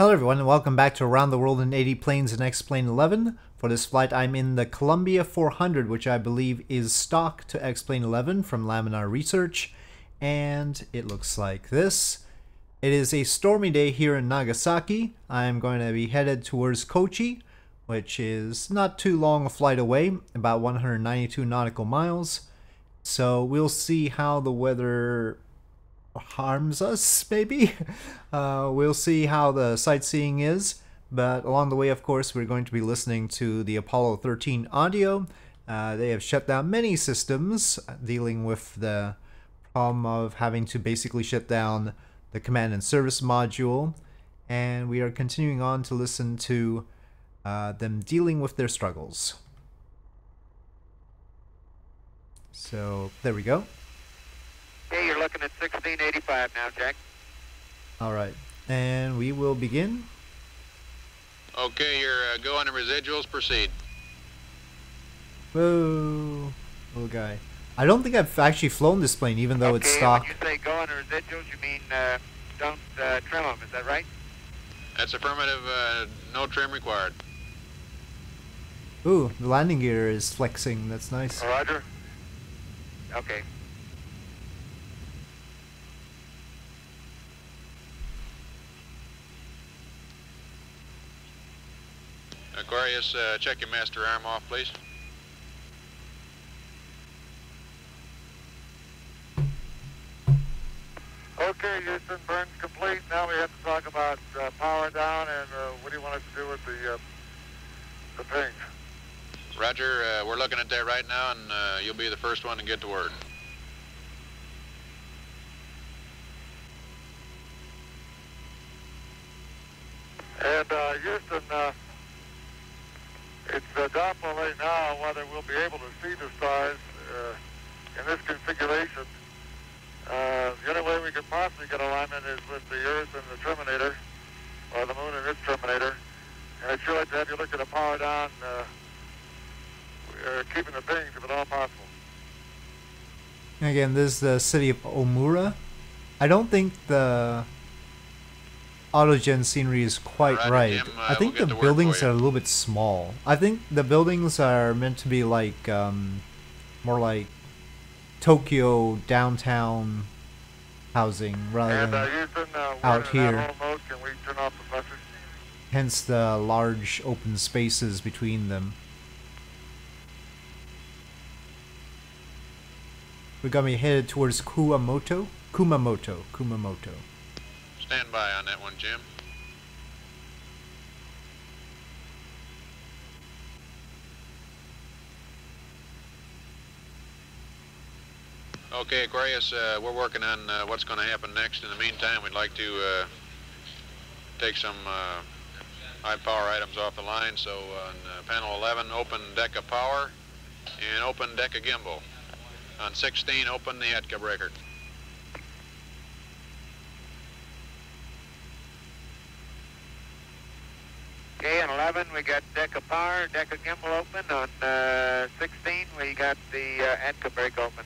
Hello everyone and welcome back to Around the World in 80 Planes and X-Plane 11. For this flight I'm in the Columbia 400 which I believe is stock to X-Plane 11 from Laminar Research and it looks like this. It is a stormy day here in Nagasaki. I'm going to be headed towards Kochi which is not too long a flight away, about 192 nautical miles. So we'll see how the weather harms us, maybe. Uh, we'll see how the sightseeing is. But along the way, of course, we're going to be listening to the Apollo 13 audio. Uh, they have shut down many systems dealing with the problem of having to basically shut down the command and service module. And we are continuing on to listen to uh, them dealing with their struggles. So there we go. Okay, you're looking at 1685 now, Jack. All right, and we will begin. Okay, your uh, going to residuals. Proceed. Whoa, little guy. I don't think I've actually flown this plane, even though okay, it's stock. when you say go on residuals, you mean uh, don't uh, trim them, is that right? That's affirmative. Uh, no trim required. Ooh, the landing gear is flexing. That's nice. Roger. Okay. Aquarius, uh, check your master arm off, please. Okay, Houston, burn's complete. Now we have to talk about uh, power down and uh, what do you want us to do with the uh, the pings? Roger, uh, we're looking at that right now, and uh, you'll be the first one to get to word. And uh, Houston, uh, it's uh, doubtful right now whether we'll be able to see the stars uh, in this configuration. Uh, the only way we could possibly get alignment is with the Earth and the Terminator, or the Moon and its Terminator. And I'd sure like to have you look at the power down, uh, uh, keeping the pings if at all possible. Again, this is the city of Omura. I don't think the autogen scenery is quite right. Jim, uh, I think we'll the buildings are a little bit small. I think the buildings are meant to be like um, more like Tokyo downtown housing rather And uh, than uh, out here. mode. Can we turn off the hence the large open spaces between them. We're gonna be headed towards Kumamoto. Kumamoto. Kumamoto. Stand by on that one, Jim. Okay, Aquarius, uh, we're working on uh, what's going to happen next. In the meantime, we'd like to uh, take some uh, high power items off the line. So on uh, panel 11, open DECA power and open DECA gimbal. On 16, open the ATCA breaker. Okay, on 11 we got DECA power, DECA gimbal open. On uh, 16 we got the uh, ATCA brake open.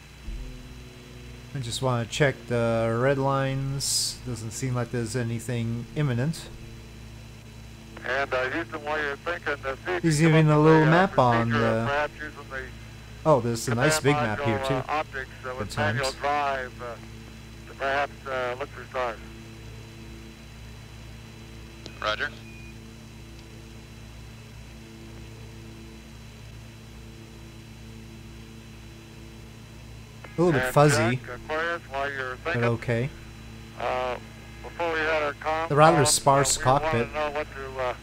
I just want to check the red lines. Doesn't seem like there's anything imminent. And uh, Houston, while you're thinking, uh, see He's you come even a little uh, map on procedure the- Perhaps using the Oh, there's a nice big command map here too. Uh, optics uh, Good with manual times. drive uh, to perhaps uh, look for stars. Roger. A little bit fuzzy, Aquarius, while you're but okay. uh, before we had our com, The rather com, sparse uh, we cockpit. to know what to, uh,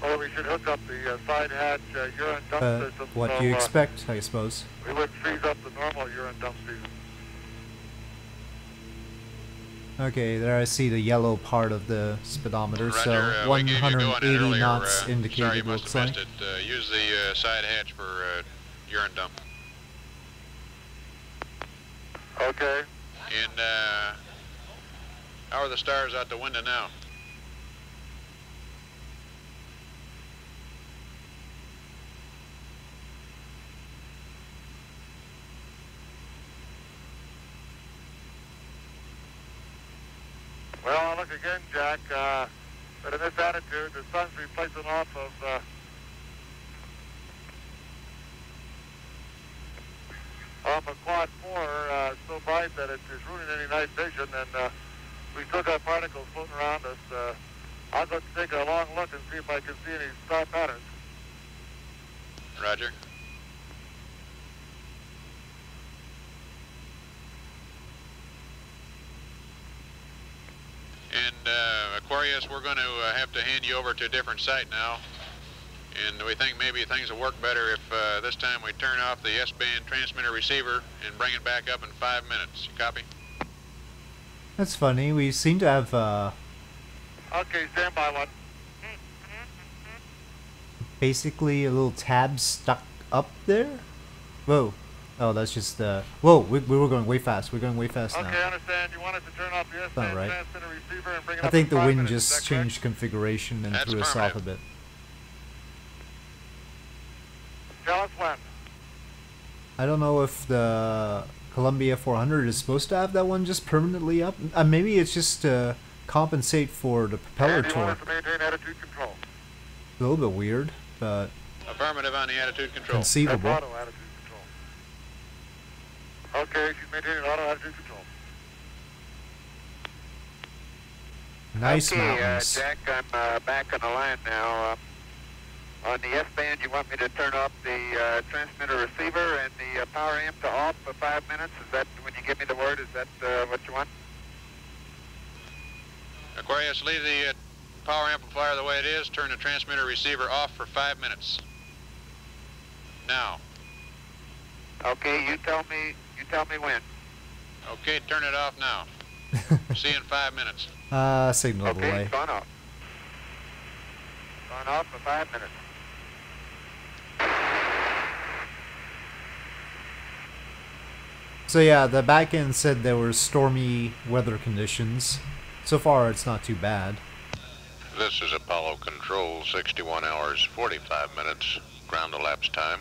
whether we should hook up the uh, side hatch uh, urine dump But system. what so, do you uh, expect, I suppose? we wouldn't freeze up the normal urine dump season. Okay, there I see the yellow part of the speedometer, so uh, we gave you a go on it 180 earlier, knots uh, Sorry, indicated you must looks have like. it. Uh, use the uh, side hatch for uh, urine dump. Okay. And uh, how are the stars out the window now? Well, I'll look again, Jack. Uh, But in this attitude, the sun's replacing off of uh, off of quad four uh, so bright that it is ruining any night vision, and uh, we still got particles floating around us. Uh, I'll to take a long look and see if I can see any star patterns. Roger. And uh, Aquarius, we're going to uh, have to hand you over to a different site now. And we think maybe things will work better if uh, this time we turn off the S-band transmitter receiver and bring it back up in five minutes. You copy? That's funny. We seem to have uh, Okay, stand by one. basically a little tab stuck up there. Whoa. Oh, that's just uh. Whoa, we, we were going way fast. We're going way fast Okay, now. understand. You want us to turn off the S-band right. transmitter receiver and bring it I up I think in the five wind minutes. just Is that correct? changed configuration and That's threw us off a bit. Tell us when. I don't know if the Columbia 400 is supposed to have that one just permanently up. Uh, maybe it's just to compensate for the propeller and you want us torque. to maintain attitude control. A little bit weird, but Affirmative on the attitude control. That's conceivable. auto attitude control. Okay, she's maintaining auto attitude control. Nice okay, mountains. Uh, Jack, I'm uh, back on the line now. Uh, on the S-band, you want me to turn off the uh, transmitter receiver and the uh, power amp to off for five minutes? Is that, when you give me the word, is that uh, what you want? Aquarius, leave the uh, power amplifier the way it is. Turn the transmitter receiver off for five minutes. Now. Okay, you tell me, you tell me when. Okay, turn it off now. See you in five minutes. Uh, signal Okay, delay. it's gone off. Gone off for five minutes. So yeah, the back end said there were stormy weather conditions. So far, it's not too bad. This is Apollo Control, 61 hours, 45 minutes, ground elapsed time.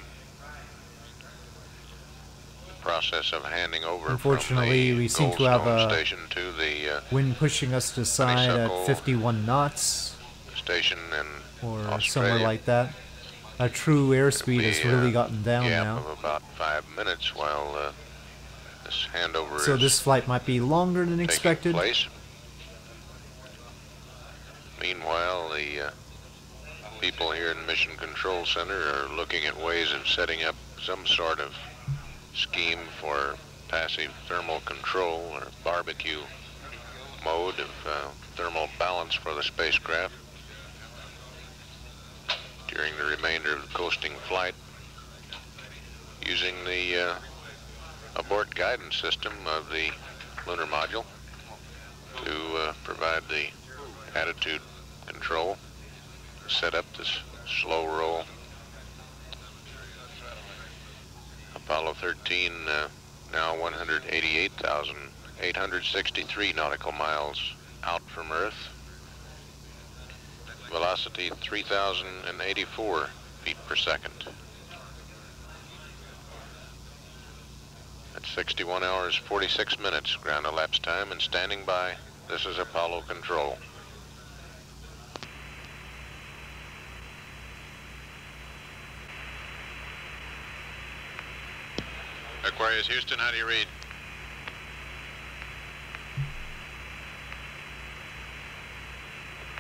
The process of handing over Unfortunately, we seem to have a- station to the uh, Wind pushing us to side at 51 knots station in or somewhere Australia. like that. Our true airspeed has really uh, gotten down now. about five minutes while uh, this handover So is this flight might be longer than expected. place. Meanwhile, the uh, people here in Mission Control Center are looking at ways of setting up some sort of scheme for passive thermal control or barbecue mode of uh, thermal balance for the spacecraft during the remainder of the coasting flight using the uh, abort guidance system of the lunar module to uh, provide the attitude control, set up this slow roll. Apollo 13 uh, now 188,863 nautical miles out from Earth. Velocity 3,084 feet per second. At 61 hours 46 minutes ground elapsed time and standing by. This is Apollo Control. Aquarius Houston, how do you read?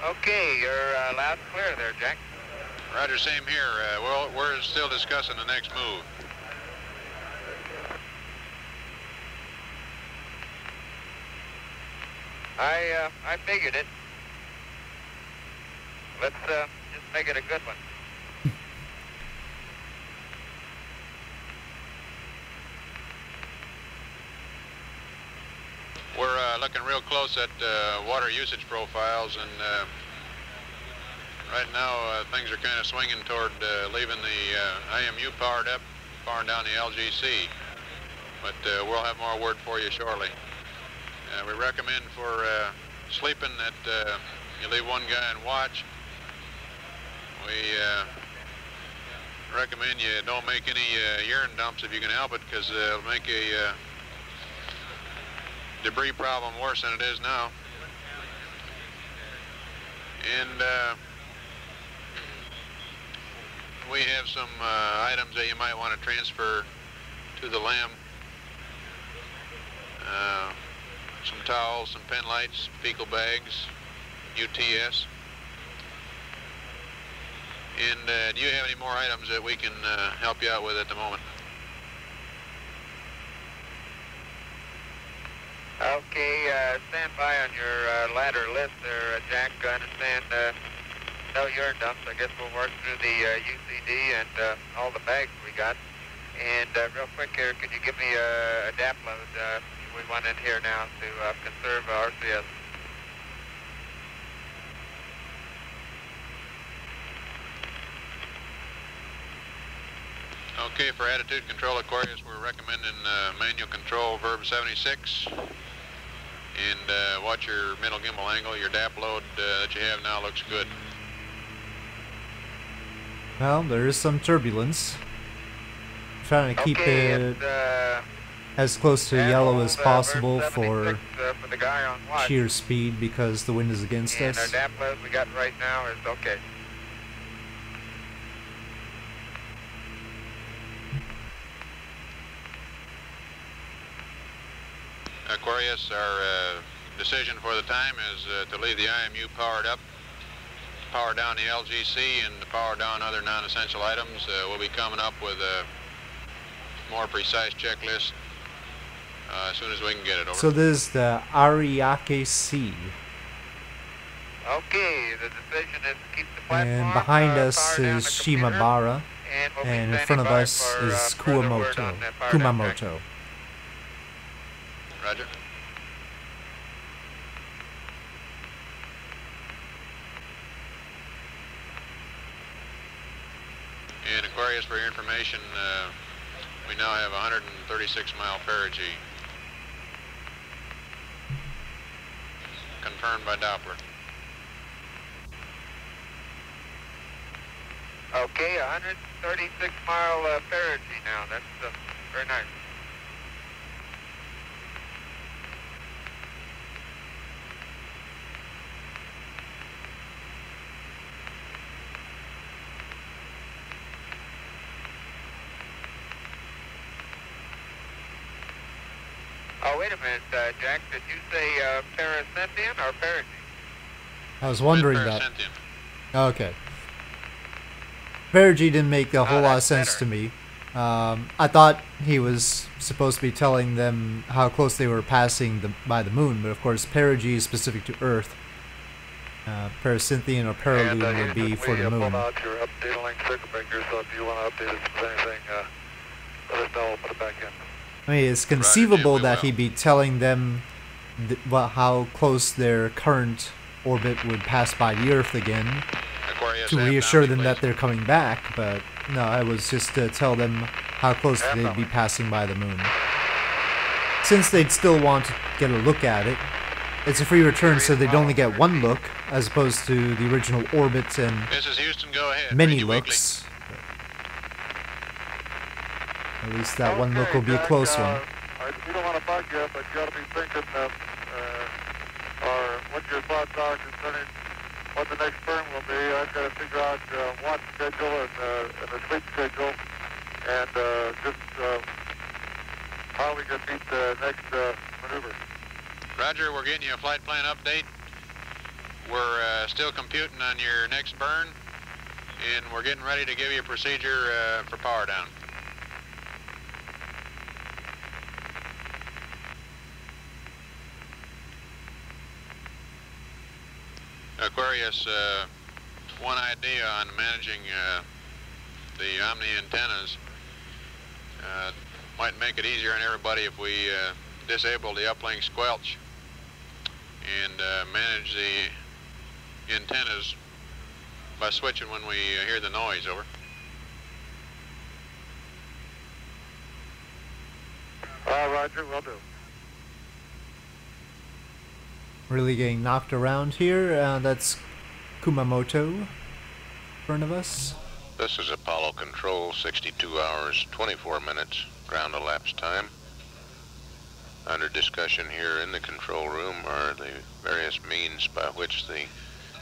Okay, you're uh, loud and clear there, Jack. Roger, same here. Uh, well, we're still discussing the next move. I uh, I figured it. Let's uh, just make it a good one. We're uh, looking real close at uh, water usage profiles, and uh, right now uh, things are kind of swinging toward uh, leaving the uh, IMU powered up, powering down the LGC. But we'll have more word for you shortly. Uh, we recommend for uh, sleeping that uh, you leave one guy and watch. We uh, recommend you don't make any uh, urine dumps if you can help it, because uh, it'll make a debris problem worse than it is now. And we have some items that you might want to transfer to the LM. Uh, some towels, some pen lights, fecal bags, UTS. And uh, do you have any more items that we can uh, help you out with at the moment? Okay, uh, stand by on your uh, ladder list there, uh, Jack. I understand uh, no urine dumps. I guess we'll work through the uh, UCD and uh, all the bags we got. And uh, real quick here, could you give me a, a DAP load? We want in here now to uh, conserve RCS. Okay, for attitude control Aquarius, we're recommending uh, manual control verb 76. And uh, watch your middle gimbal angle. Your DAP load uh, that you have now looks good. Well, there is some turbulence. trying to keep it uh, as close to yellow as Admiral, uh, possible for uh, for the guy on watch. sheer speed because the wind is against And our us. Load we got right now is okay. Aquarius, our uh, decision for the time is uh, to leave the IMU powered up, power down the LGC, and power down other non-essential items. Uh, we'll be coming up with a more precise checklist uh, as soon as we can get it over. So this is the Ariake Sea. Okay, the decision is to keep the platform. And behind uh, us is Shimabara, And, we'll and in front of us for, uh, is further word Kumamoto. on that power down check. Kumamoto. Roger. And Aquarius, for your information, uh, we now have 136 mile perigee. Confirmed by Doppler. Okay, 136 mile uh, perigee now. That's uh, very nice. Oh, wait a minute, uh, Jack. Did you say uh, pericynthion or perigee? I was wondering that. Okay. Perigee didn't make a whole lot of Oh, sense better. to me. Um, I thought he was supposed to be telling them how close they were passing the, by the moon, but of course perigee is specific to Earth. Uh, pericynthion or And uh, would be for the moon. pull out your update link circuit breaker, so if you want to update us with anything, uh, let us know. We'll put it back in. I mean, it's conceivable that he'd be telling them th- what, how close their current orbit would pass by the Earth again Aquarius to reassure them that they're coming back, but no, I was just to tell them how close they'd be passing by the moon. Since they'd still want to get a look at it, it's a free return, so they'd only get one look, as opposed to the original orbit and Houston, go ahead. many weekly. looks. At least that one look will be a close uh, one. I, we don't want to bug you, but you ought to be thinking of, uh, or what your thoughts are concerning what the next turn will be. I've got to figure out uh, watch schedule and, uh, and the sleep schedule, and uh, just uh, how we can meet the next uh, maneuver. Roger, we're getting you a flight plan update. We're uh, still computing on your next burn, and we're getting ready to give you a procedure uh, for power down. Aquarius, uh, one idea on managing uh, the Omni antennas uh, might make it easier on everybody if we uh, disable the uplink squelch and uh, manage the antennas by switching when we uh, hear the noise over. Uh, Roger, will do. Really getting knocked around here. Uh, that's Kumamoto in front of us. This is Apollo Control, 62 hours, 24 minutes, ground elapsed time. Under discussion here in the control room are the various means by which the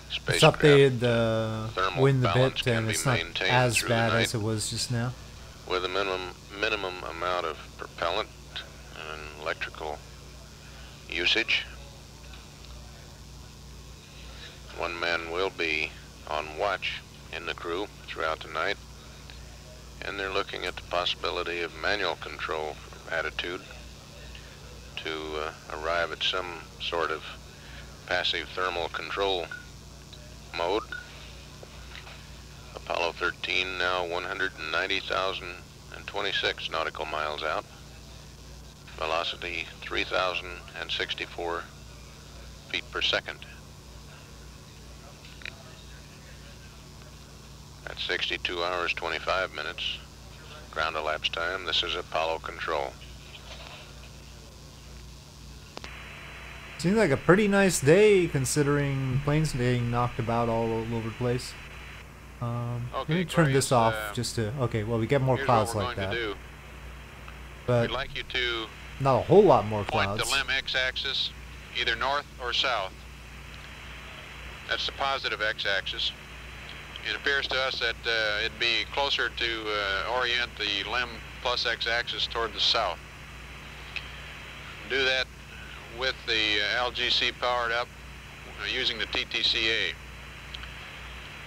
It's spacecraft. updated the Thermal wind a balance bit, can and be it's not maintained as bad as it was just now. with a minimum minimum amount of propellant and electrical usage. One man will be on watch in the crew throughout the night, and they're looking at the possibility of manual control attitude to uh, arrive at some sort of passive thermal control mode. Apollo 13 now 190,026 nautical miles out. Velocity 3,064 feet per second. At 62 hours 25 minutes ground elapsed time. This is Apollo control. Seems like a pretty nice day considering planes being knocked about all over the place. Um, let me turn this off uh, just to. Okay, well we get more clouds like that, but We'd like you to not a whole lot more point clouds. the limb x-axis either north or south. That's the positive x-axis. It appears to us that uh, it'd be closer to uh, orient the limb plus x-axis toward the south. Do that with the uh, LGC powered up uh, using the TTCA.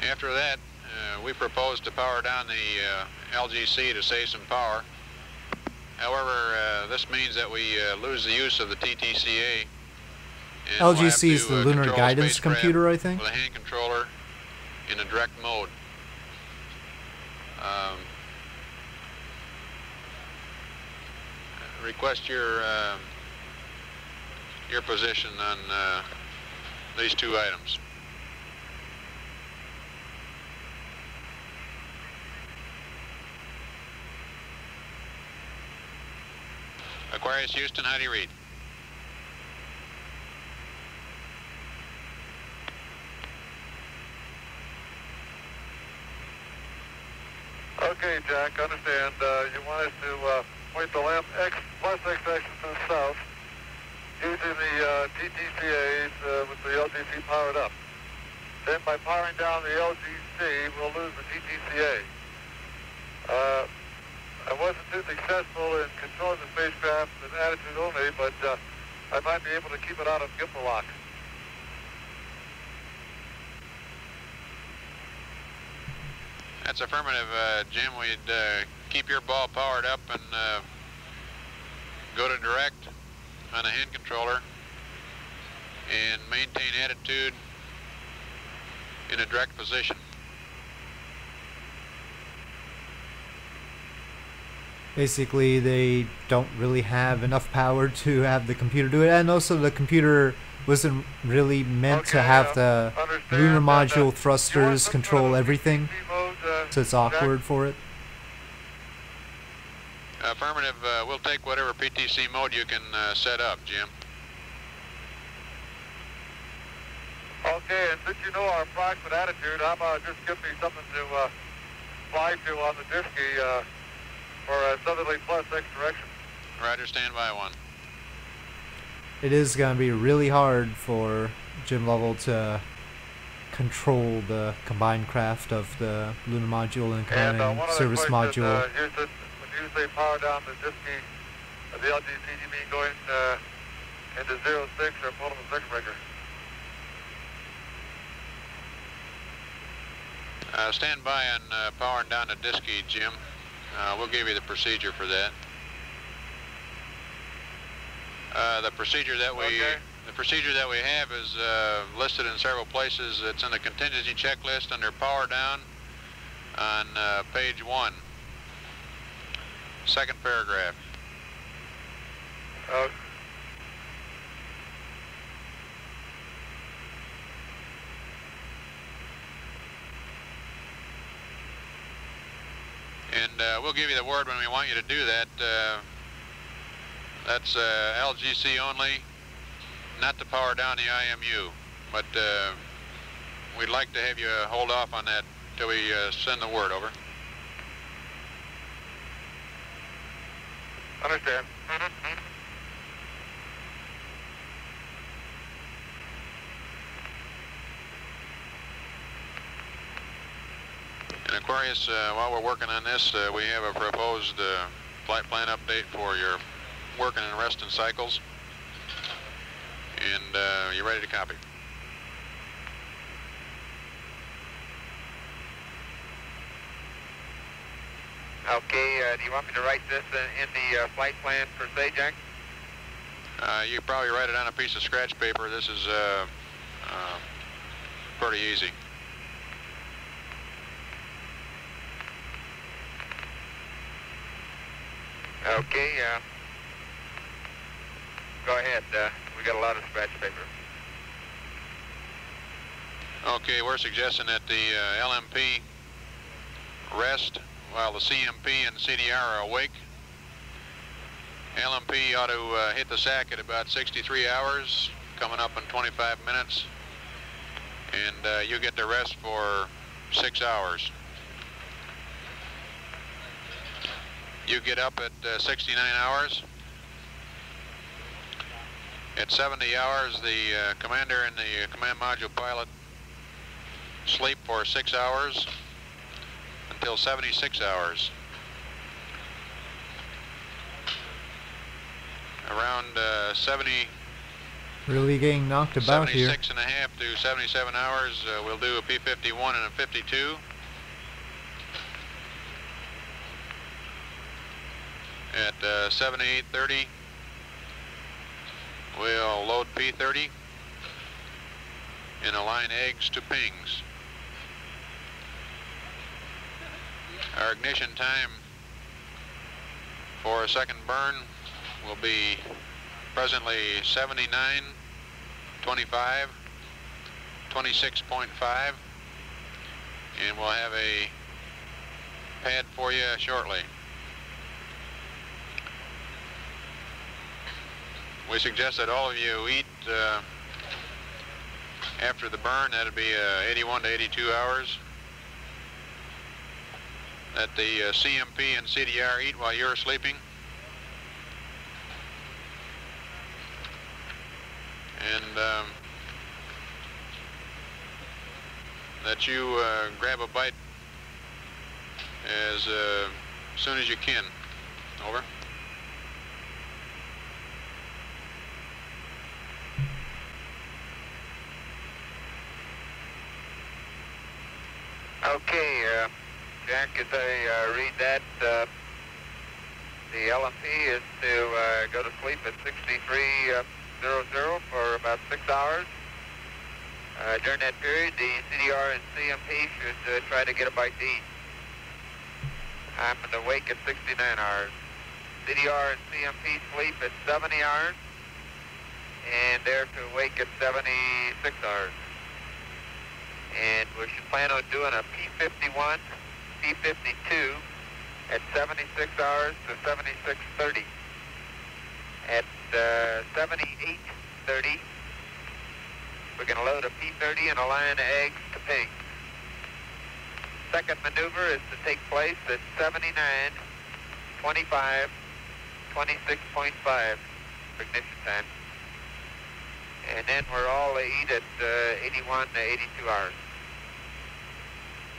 After that, uh, we propose to power down the uh, LGC to save some power. However, uh, this means that we uh, lose the use of the TTCA. LGC is the Lunar Guidance Computer, I think. With a hand controller in a direct mode. Um, request your uh, your position on uh, these two items. Aquarius Houston, how do you read? Okay, Jack, understand. Uh, you want us to uh, point the lamp X plus X axis to the south using the uh, TTCAs uh, with the LGC powered up. Then by powering down the LGC, we'll lose the TTCA. Uh, I wasn't too successful in controlling the spacecraft with attitude only, but uh, I might be able to keep it out of gimbal lock. That's affirmative, uh, Jim. We'd uh, keep your ball powered up and uh, go to direct on a hand controller and maintain attitude in a direct position. Basically, they don't really have enough power to have the computer do it, and also the computer wasn't really meant to have uh, the lunar uh, module thrusters control everything, so it's awkward for it. Affirmative, uh, we'll take whatever PTC mode you can uh, set up, Jim. Okay, and since you know our approximate attitude, how about just give me something to uh, fly to on the DSKY uh, for a southerly plus X direction. Roger, stand by one. It is going to be really hard for Jim Lovell to control the combined craft of the lunar module and command And uh, one service question, module. uh, Houston, when you say power down the DSKY, uh, the LGC, you mean going uh, into 06 or pulling the circuit breaker? Uh, stand by on uh, powering down the DSKY, Jim. Uh, we'll give you the procedure for that. Uh, the procedure that we Okay. The procedure that we have is uh, listed in several places. It's in the contingency checklist under power down on uh, page one, second paragraph. Uh, And uh, we'll give you the word when we want you to do that. Uh, that's uh, LGC only, not to power down the IMU. But uh, we'd like to have you hold off on that till we uh, send the word over. understand. Aquarius, uh, while we're working on this, uh, we have a proposed uh, flight plan update for your working and resting cycles. And uh, you ready to copy? Okay, uh, do you want me to write this in, in the uh, flight plan per se, Jack? Uh, you probably write it on a piece of scratch paper. This is uh, uh, pretty easy. Okay, uh, go ahead. Got a lot of scratch paper. Okay, we're suggesting that the uh, LMP rest while the CMP and CDR are awake. LMP ought to uh, hit the sack at about 63 hours, coming up in 25 minutes, and uh, you get the rest for six hours. You get up at uh, 69 hours. At 70 hours, the uh, commander and the command module pilot sleep for six hours until 76 hours. Around uh, 70, Really getting knocked about here. 76 and a half to 77 hours, uh, we'll do a P-51 and a 52. At uh, 78.30, we'll load P-30 and align AGS to pings. Our ignition time for a second burn will be presently 79, 25, 26.5, and we'll have a pad for you shortly. We suggest that all of you eat uh, after the burn. That'll be uh, 81 to 82 hours. That the uh, CMP and CDR eat while you're sleeping. And um, that you uh, grab a bite as uh, soon as you can. Over. Okay, uh, Jack, as I uh, read that, uh, the LMP is to uh, go to sleep at 6300 uh, for about six hours. Uh, during that period, the CDR and CMP should try to get a bite to eat. I'm awake at 69 hours. CDR and CMP sleep at 70 hours, and they're to wake at 76 hours and we should plan on doing a P51, P52 at 76 hours to 76.30. At uh, 78.30, we're going to load a P30 and align AGS to ping. Second maneuver is to take place at 79, 25, 26.5 ignition time. And then we're all to eat at uh, 81 to 82 hours.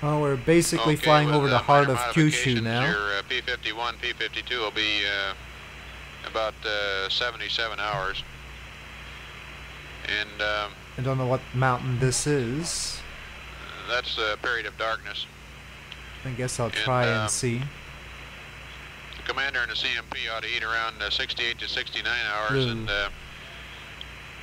Well, we're basically Okay, flying over uh, the heart of Kyushu now. Your uh, P-51, P-52 will be uh, about uh, 77 hours. And um, I don't know what mountain this is. that's a period of darkness. I guess I'll And, try and um, see. The commander and the CMP ought to eat around uh, 68 to 69 hours, Ooh. and uh,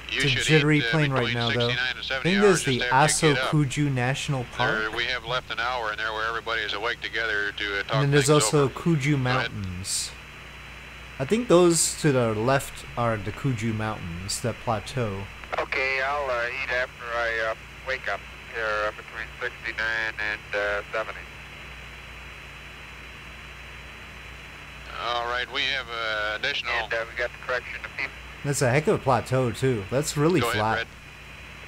It's a jittery eat, plane right now, though. I think hours there's the just after you Aso. Kuju National Park. There, we have left an hour in there where everybody is awake together to uh, talk And then there's also over. Kuju. Mountains. I think those to the left are the Kuju Mountains, that plateau. Okay, I'll uh, eat after I uh, wake up here uh, between 69 and uh, 70. All right, we have uh, additional. And uh, we got the correction to P. That's a heck of a plateau too. That's really Go flat. ahead,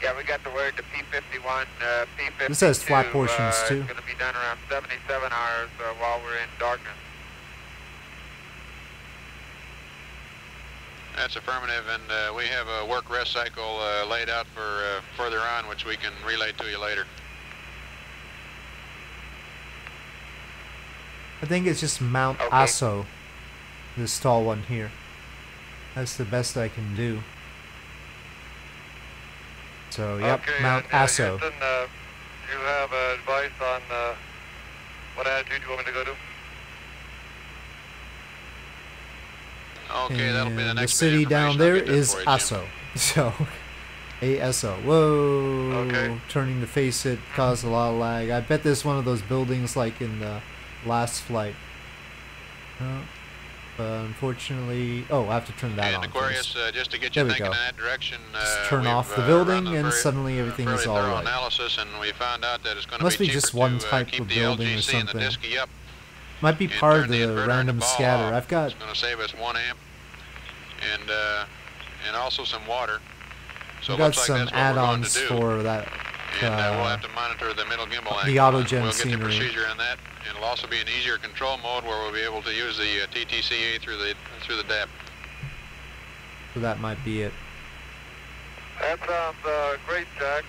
Yeah, we got the word to P51. Uh, P52. This has flat portions, uh, too. It's going to be done around 77 hours uh, while we're in darkness. That's affirmative, and uh, we have a work rest cycle uh, laid out for uh, further on, which we can relay to you later. I think it's just Mount Okay. Aso, this tall one here. That's the best I can do. So, yep, okay, Mount and, uh, Aso. Houston, uh, do you have uh, advice on uh, what attitude you want me to go to? Okay, that'll be the And next the city down there is there I'll get that is for you, Aso. So, ASO. Whoa. Okay. Turning to face it caused a lot of lag. I bet there's one of those buildings like in the last flight. Uh, unfortunately, oh, I have to turn that And on. Aquarius, uh, just to get you thinking go. in that direction, uh, turn off the uh, building and very, suddenly uh, everything is all thorough analysis, and we found out that it's going to Must be, be just one to uh, type keep of building or LGC and the something. Might be part of the the random the scatter. off. I've got It's going to save us one amp, and uh, and also some water. So I've got like some that's what we're going add-ons for that. And uh, we'll uh, have to monitor the middle gimbal the angle. autogen and We'll get the procedure on that. And it'll also be an easier control mode where we'll be able to use the uh, TTCA through the through the DAP. So that might be it. That sounds uh, great, Jack.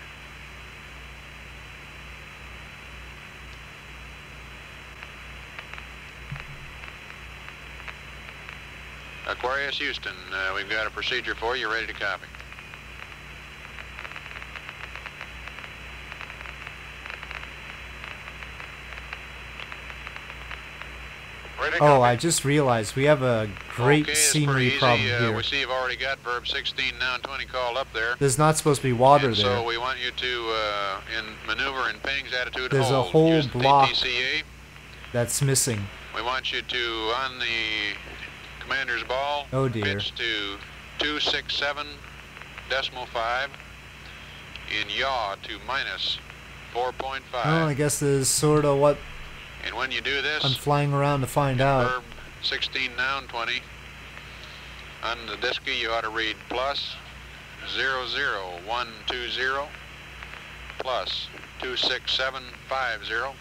Aquarius Houston, uh, we've got a procedure for you. Ready to copy. Oh. I just realized we have a great okay, scenery problem uh, here. We see you've already got verb 16 now and 20 called up there. There's not supposed to be water and there. so we want you to, uh, in maneuver in Ping's attitude, There's a whole Use block. TTCA. That's missing. We want you to, on the commander's ball, Oh, dear. pitch to 267 decimal 5 in yaw to minus 4.5. Oh, I guess this is sort of what and when you do this, I'm flying around to find out. verb 16 noun 20, on the DSKY you ought to read plus 00120 plus 26750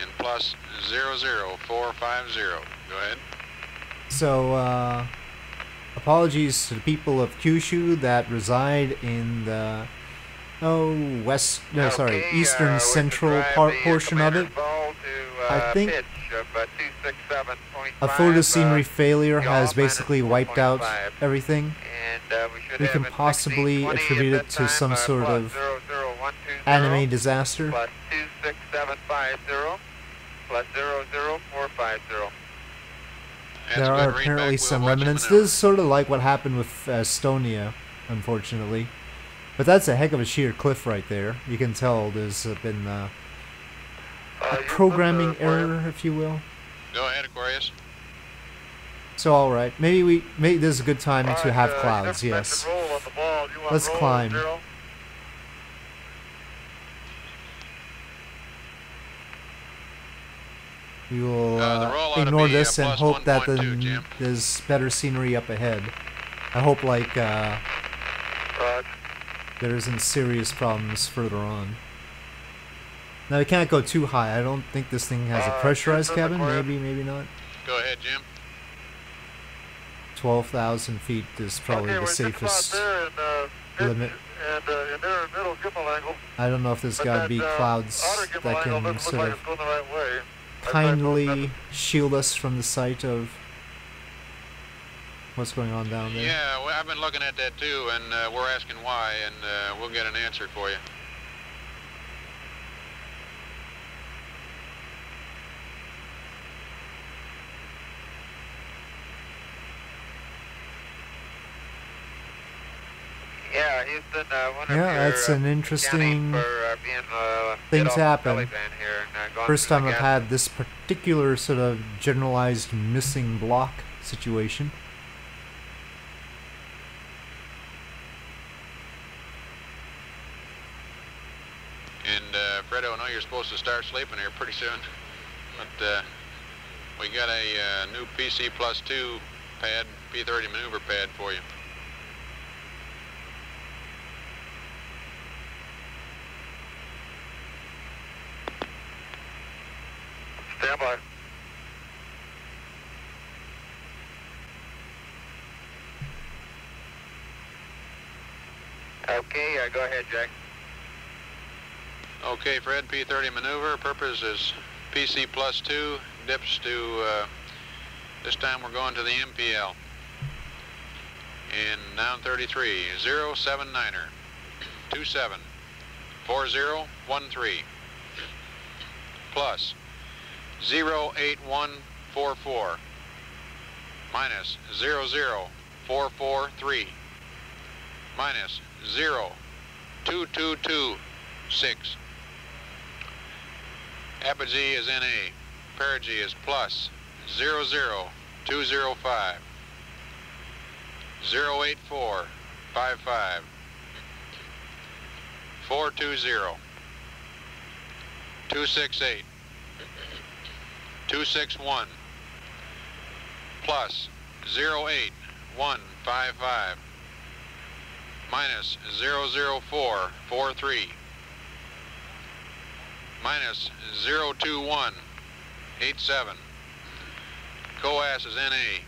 and plus 00450. Go ahead. So, uh, apologies to the people of Kyushu that reside in the oh west no sorry eastern uh, central part uh, portion of it. to, I uh, think pitch of, uh, A photo scenery uh, failure has basically wiped out everything. And uh, we We can possibly attribute it to time, some uh, sort of 00120 Anime disaster. plus 26750 plus 00450. That's There are apparently some remnants. This is sort of like what happened with Estonia, unfortunately. But that's a heck of a sheer cliff right there. You can tell there's been uh, Uh, a programming uh, error, if you will. Go ahead, Aquarius. So all right, maybe we maybe this is a good time to have uh, clouds. Yes. mentioned roll on the ball. Do you want Let's climb. Zero? We will Uh, uh, roll ought to ignore uh, this and plus hope that the, 1.2, Jim. there's better scenery up ahead. I hope like uh. There isn't serious problems further on. Now we can't go too high. I don't think this thing has a pressurized cabin. Maybe, maybe not. Go ahead, Jim. Twelve thousand feet is probably okay, the safest. and, uh, limit. And uh, in middle gimbal angle. I don't know if there's But gotta be uh, clouds that can sort like of it's going the right kindly shield us from the sight of what's going on down there. Yeah, well, I've been looking at that too, and uh, we're asking why, and uh, we'll get an answer for you. Yeah, Houston, uh, one Yeah, of your, that's uh, an interesting for, uh, being, uh, things hit off happen. here and, uh, First time I've had this particular sort of generalized missing block situation. And uh, Fredo, I know you're supposed to start sleeping here pretty soon, but uh, we got a uh, new PC Plus 2 pad, P30 maneuver pad for you. Stand by. Okay, uh, go ahead, Jack. Okay, Fred, P30 maneuver. Purpose is PC plus two, dips to, uh, this time we're going to the MPL. In noun 33, 079er, 27, 4013, plus 08144, minus 00443, minus 02226. Apogee is NA. Perigee is plus 00205. 08455. 420. 268. 261. Plus 08155. Minus 00443 minus 02187. COAS is NA.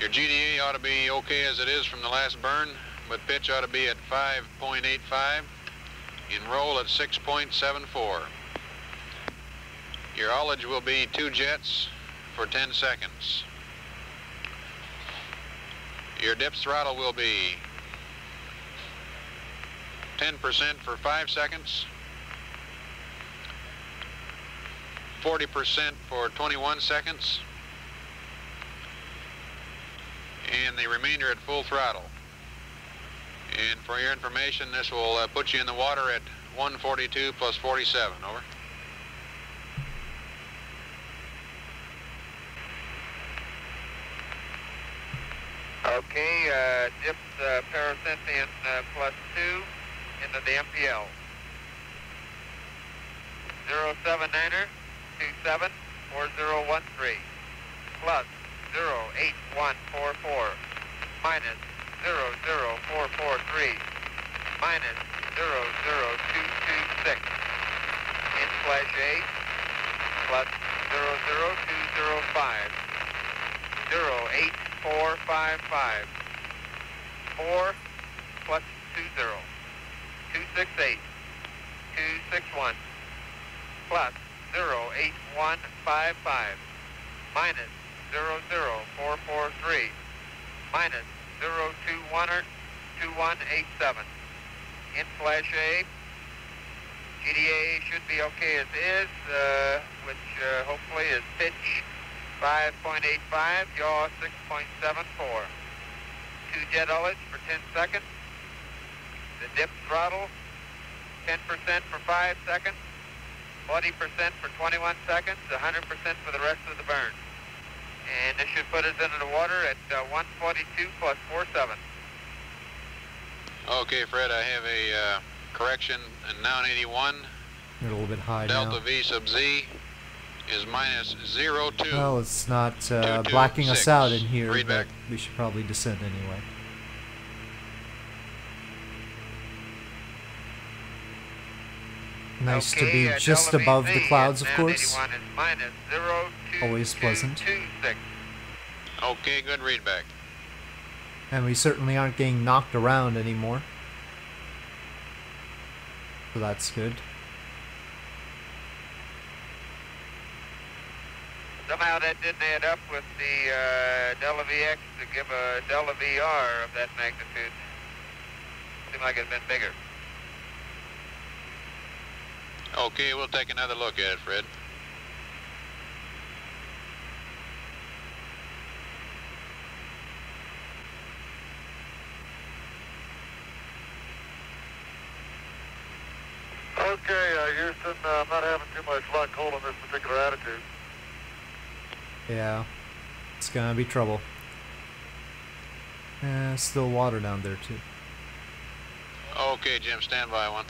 Your GDA ought to be okay as it is from the last burn, but pitch ought to be at 5.85. In roll at 6.74. Your ullage will be two jets for 10 seconds. Your dip throttle will be 10% for 5 seconds, 40% for 21 seconds, and the remainder at full throttle. And for your information, this will uh, put you in the water at 142 plus 47. Over. Okay, uh, dips uh, uh, plus 2 into the MPL. 079er, 27, 4013, plus 08144, minus 00443, minus 00226. In flash A, plus 00205, 08455, 4 plus 20, 268, 261, plus 08155, minus 00443, minus 021 2187. In flash A, GDA should be okay as is, uh, which uh, hopefully is pitch 5.85, yaw 6.74. Two jet ullage for 10 seconds. The dip throttle 10% for 5 seconds, 40% for 21 seconds, 100% for the rest of the burn. And this should put us into the water at uh, 142 plus 47. Okay, Fred, I have a uh, correction. In noun 81, You're a little bit high delta now. V sub Z is minus 02. Well, it's not uh, Two, two, blacking us out in here, Read but back. we should probably descend anyway. Nice to be uh, just above the clouds, of course. 81 is minus 02 Always pleasant. 26. Okay, good readback. And we certainly aren't getting knocked around anymore. So that's good. Somehow that didn't add up with the uh, Delta VX to give a Delta VR of that magnitude. Seemed like it'd been bigger. Okay, we'll take another look at it, Fred. Okay, uh, Houston, uh, I'm not having too much luck holding this particular attitude. Yeah. It's gonna be trouble. Eh, still water down there too. Okay, Jim, stand by one.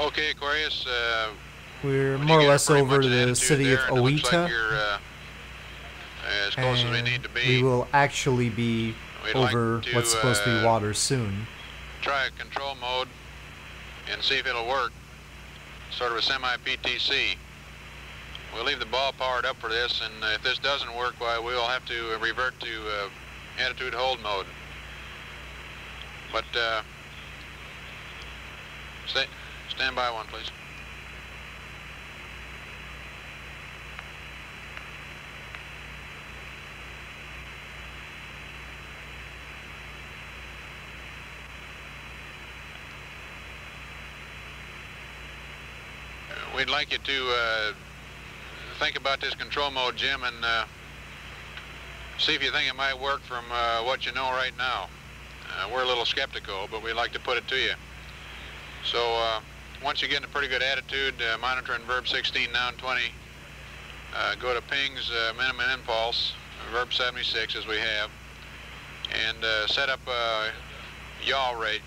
Okay, Aquarius, uh, We're more or less over the city of Oita. like uh, as close as we need to be. we will actually be We'd like over to, what's supposed to be uh, water soon. try a control mode and see if it'll work. Sort of a semi-PTC. we'll leave the ball powered up for this, and if this doesn't work, well, we'll have to revert to uh, attitude hold mode. But uh, stand by one, please. we'd like you to uh, think about this control mode, Jim, and uh, see if you think it might work from uh, what you know right now. Uh, we're a little skeptical, but we'd like to put it to you. So uh, once you get in a pretty good attitude, uh, monitoring verb 16, noun 20, go to PGNS, minimum impulse, verb 76 as we have, and set up yaw rate,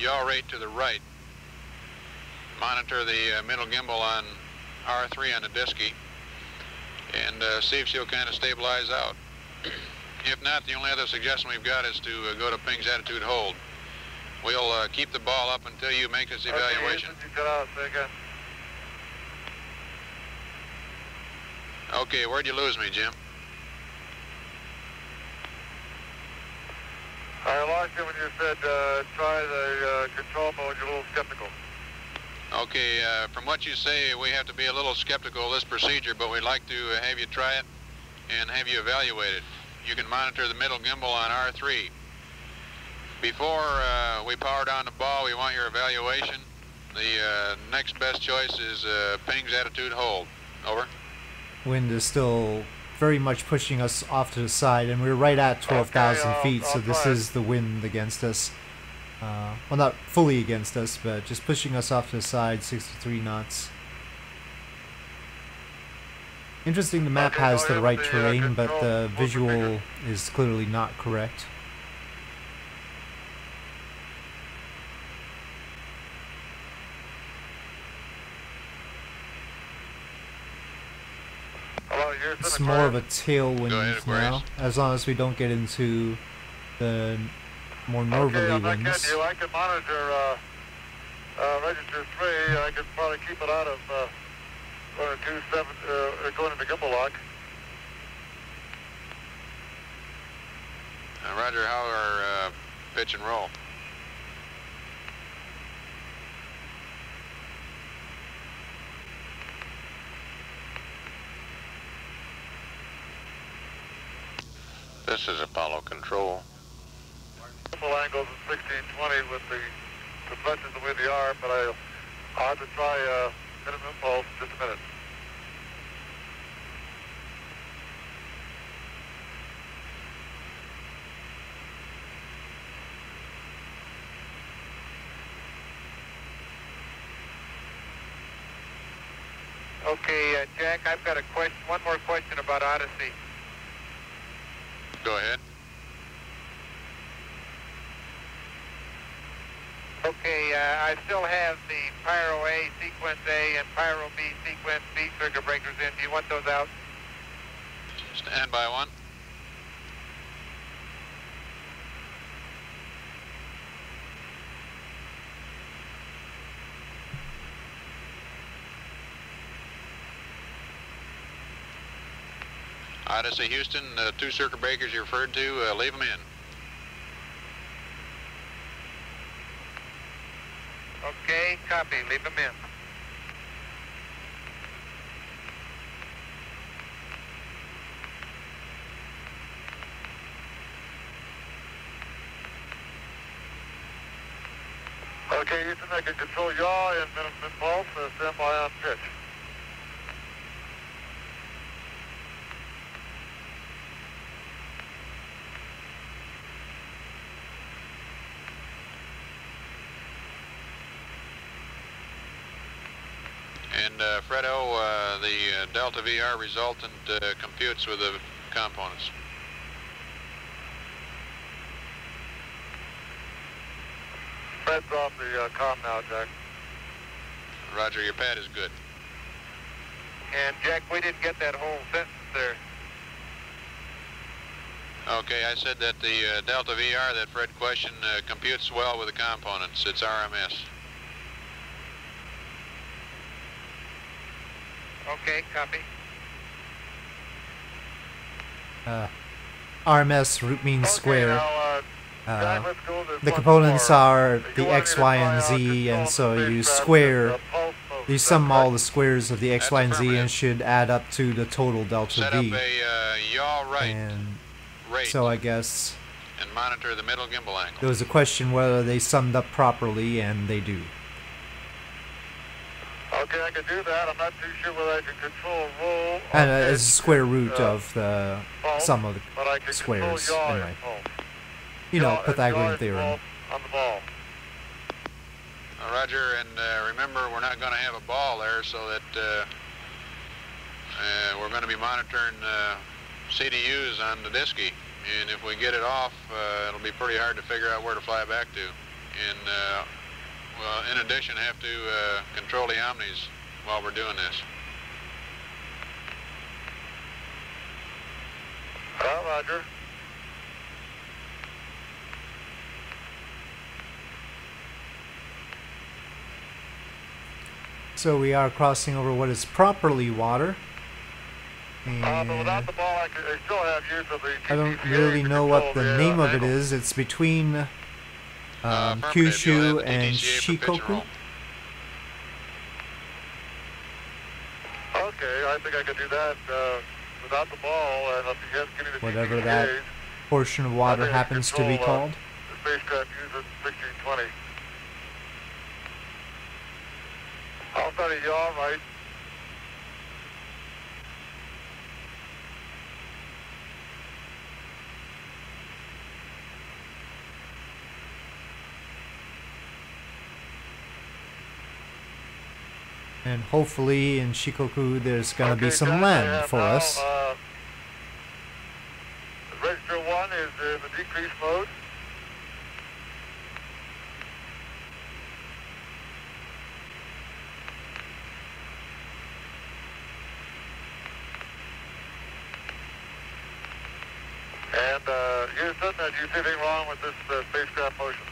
yaw rate to the right monitor the uh, middle gimbal on R3 on the DSKY and uh, see if she'll kind of stabilize out. if not, the only other suggestion we've got is to uh, go to PGNS attitude hold. We'll uh, keep the ball up until you make this evaluation. Okay, where'd you lose me, Jim? I lost you when you said uh, try the uh, control mode. You're a little skeptical. Okay, uh, from what you say, we have to be a little skeptical of this procedure, but we'd like to have you try it and have you evaluate it. You can monitor the middle gimbal on R3. Before uh, we power down the ball, we want your evaluation. The uh, next best choice is uh, PGNS attitude hold. Over. Wind is still very much pushing us off to the side, and we're right at 12,000 okay, feet, so this is the wind against us. Uh, well, not fully against us, but just pushing us off to the side, 63 knots. Interesting, the map has the right terrain, but the visual is clearly not correct. It's more of a tailwind now, as long as we don't get into the more northerly okay, winds. I can you, I can monitor uh, uh, register three. I can probably keep it out of uh, going to two seven, uh, going into gimbal lock. Uh, Roger, how are uh, pitch and roll? This is Apollo Control full angles at 1620 with the deflections the way they are, but I'll, have to try uh, minimum impulse in just a minute. Okay, uh, Jack, I've got a question, one more question about Odyssey. Go ahead. Okay, uh, I still have the Pyro A, Sequence A, and Pyro B, Sequence B circuit breakers in. Do you want those out? Stand by one. Odyssey Houston, uh, two circuit breakers you referred to, uh, leave them in. Okay, copy. Leave them in. Okay, Houston, I can control yaw and minimum impulse. Uh, stand on pitch. And uh, Fredo, uh, the uh, Delta VR resultant uh, computes with the components. Fred's off the uh, com now, Jack. Roger, your pad is good. And Jack, we didn't get that whole sentence there. Okay, I said that the uh, Delta VR that Fred questioned uh, computes well with the components. It's RMS. Okay, copy. Uh, RMS root mean Okay, square. now, uh, Uh, let's go this the components are the X, Y, and Z, and so you square, uh, mode. you sum all the squares of the X, Y, and Z, and should add up to the total delta V. uh, right And so I guess and monitor the middle gimbal angle. there was a question whether they summed up properly, and they do. Okay, I can do that. I'm not too sure whether I can control roll. And uh, it's a square root uh, of the pulse, sum of the, but I can squares, yaw anyway. pulse. you know, Yaw- Pythagorean theorem. pulse On the ball. Uh, Roger, and uh, remember we're not going to have a ball there, so that uh, uh, we're going to be monitoring uh, CDUs on the DSKY, and if we get it off, uh, it'll be pretty hard to figure out where to fly back to. And uh, well, in addition, have to uh, control the omnis while we're doing this. Uh, Roger. So we are crossing over what is properly water. Uh, but without the ball, I, could, I still have use of the I don't really know what the uh, name of it is. It's between um, Uh, Kyushu and TTCA for pitch and Shikoku. Okay, I think I could do that uh, without the ball, and if you just give me the Whatever TTCAs, that portion of water think I happens to be control, uh, called. the spacecraft using 1620. I'll start a yaw right. And hopefully in Shikoku there's gonna be some land for now, us. Uh, register one is in the decrease mode. And uh, Houston, do you see anything wrong with this uh, spacecraft motion?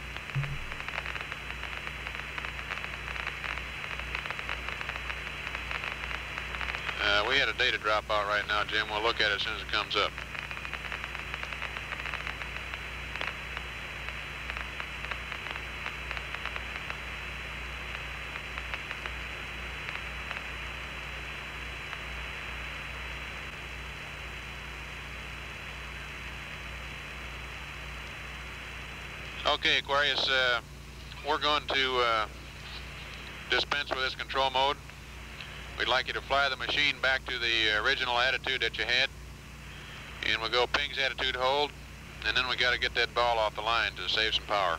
Uh, we had a data drop out right now, Jim. We'll look at it as soon as it comes up. Okay, Aquarius, uh, we're going to uh, dispense with this control mode. We'd like you to fly the machine back to the original attitude that you had. And we'll go PGNS attitude hold. And then we got to get that ball off the line to save some power.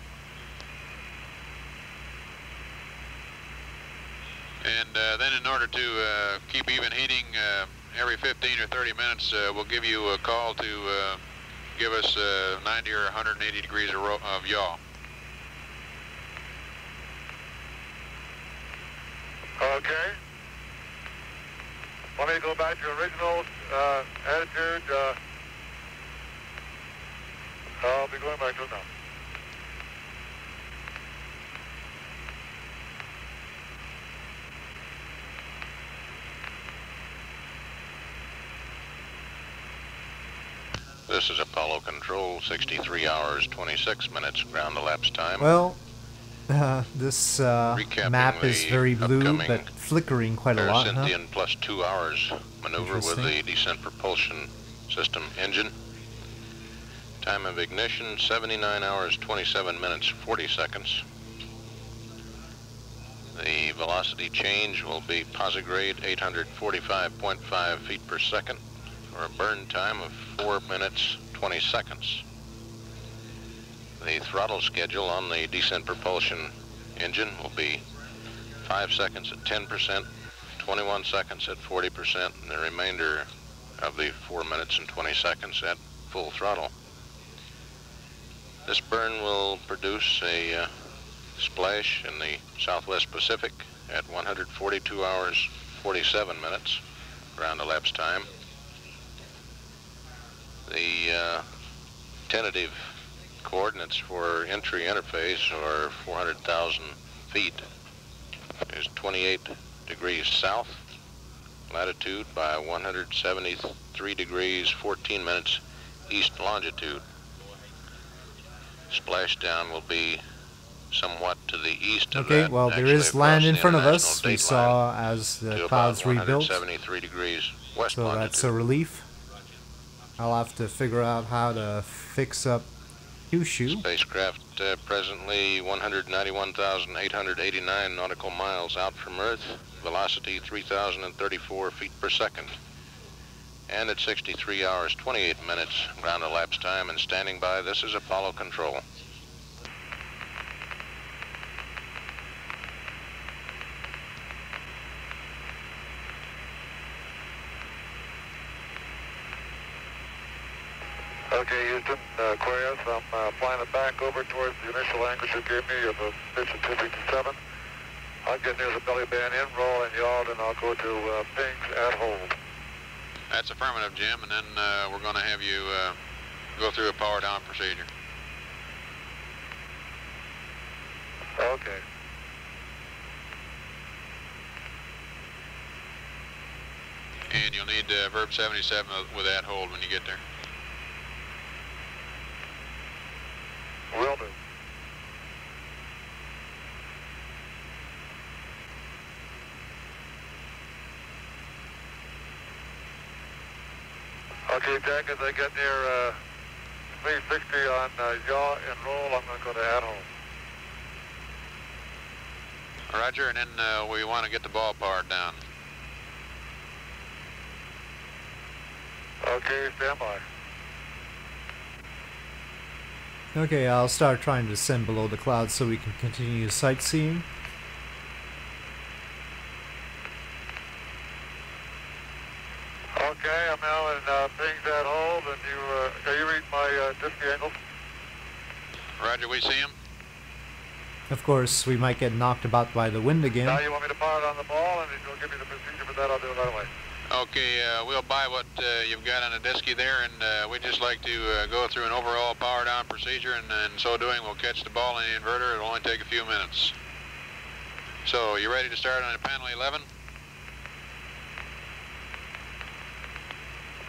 And uh, then in order to uh, keep even heating uh, every 15 or 30 minutes, uh, we'll give you a call to uh, give us uh, 90 or 180 degrees of, of yaw. Okay. Want me to go back to original uh, attitude? Uh, I'll be going back to it now. This is Apollo Control, 63 hours, 26 minutes ground elapsed time. Well, uh, this uh, map is very blue, but flickering quite a lot, huh? Plus two hours maneuver with the descent propulsion system engine. Time of ignition 79 hours 27 minutes 40 seconds. The velocity change will be posigrade 845.5 feet per second for a burn time of 4 minutes 20 seconds. The throttle schedule on the descent propulsion engine will be 5 seconds at 10%, 21 seconds at 40%, and the remainder of the 4 minutes and 20 seconds at full throttle. This burn will produce a uh, splash in the Southwest Pacific at 142 hours 47 minutes ground elapsed time. The uh, tentative coordinates for entry interface are 400,000 feet is 28 degrees south, latitude by 173 degrees 14 minutes east longitude. Splashdown will be somewhat to the east of Okay, that. well, there is land in front of us. We saw as the clouds rebuilt. degrees west So longitude. that's a relief. I'll have to figure out how to fix up Kyushu. Spacecraft uh, presently 191,889 nautical miles out from Earth, velocity 3,034 feet per second. And at 63 hours 28 minutes ground elapsed time and standing by, this is Apollo Control. Okay, Houston, uh, Aquarius, I'm uh, flying it back over towards the initial angle you gave me of a pitch of 257. I'll get near the belly band in, roll and yaw, and I'll go to uh, PGNS at hold. That's affirmative, Jim, and then uh, we're going to have you uh, go through a power down procedure. Okay. And you'll need uh, verb 77 with that hold when you get there. Will do. Okay, Jack, as I get near uh, 360 on uh, yaw and roll, I'm going to go to at home. Roger, and then uh, we want to get the ball powered down. Okay, stand by. Okay, I'll start trying to descend below the clouds so we can continue sightseeing. Okay, I'm now in uh, PGNS at hold, and you, uh, can you read my uh, DSKY angle? Roger, we see him. Of course, we might get knocked about by the wind again. Now you want me to power it on the ball, and if you'll give me the procedure for that, I'll do it right away. Okay, uh, we'll buy what uh, you've got on the DSKY there, and uh, we'd just like to uh, go through an overall power down procedure, and in so doing, we'll catch the ball in the inverter. It'll only take a few minutes. So, you ready to start on panel 11?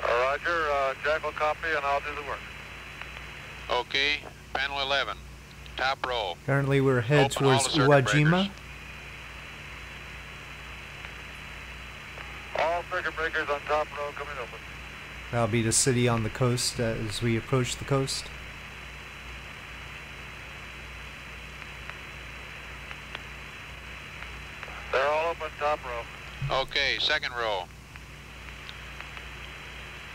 Uh, Roger, uh, Jack will copy, and I'll do the work. Okay, panel 11, top row. Currently, we're headed Open towards the Uwajima. breakers. All circuit breakers on top row coming open. That'll be the city on the coast as we approach the coast. They're all open top row. Okay, second row.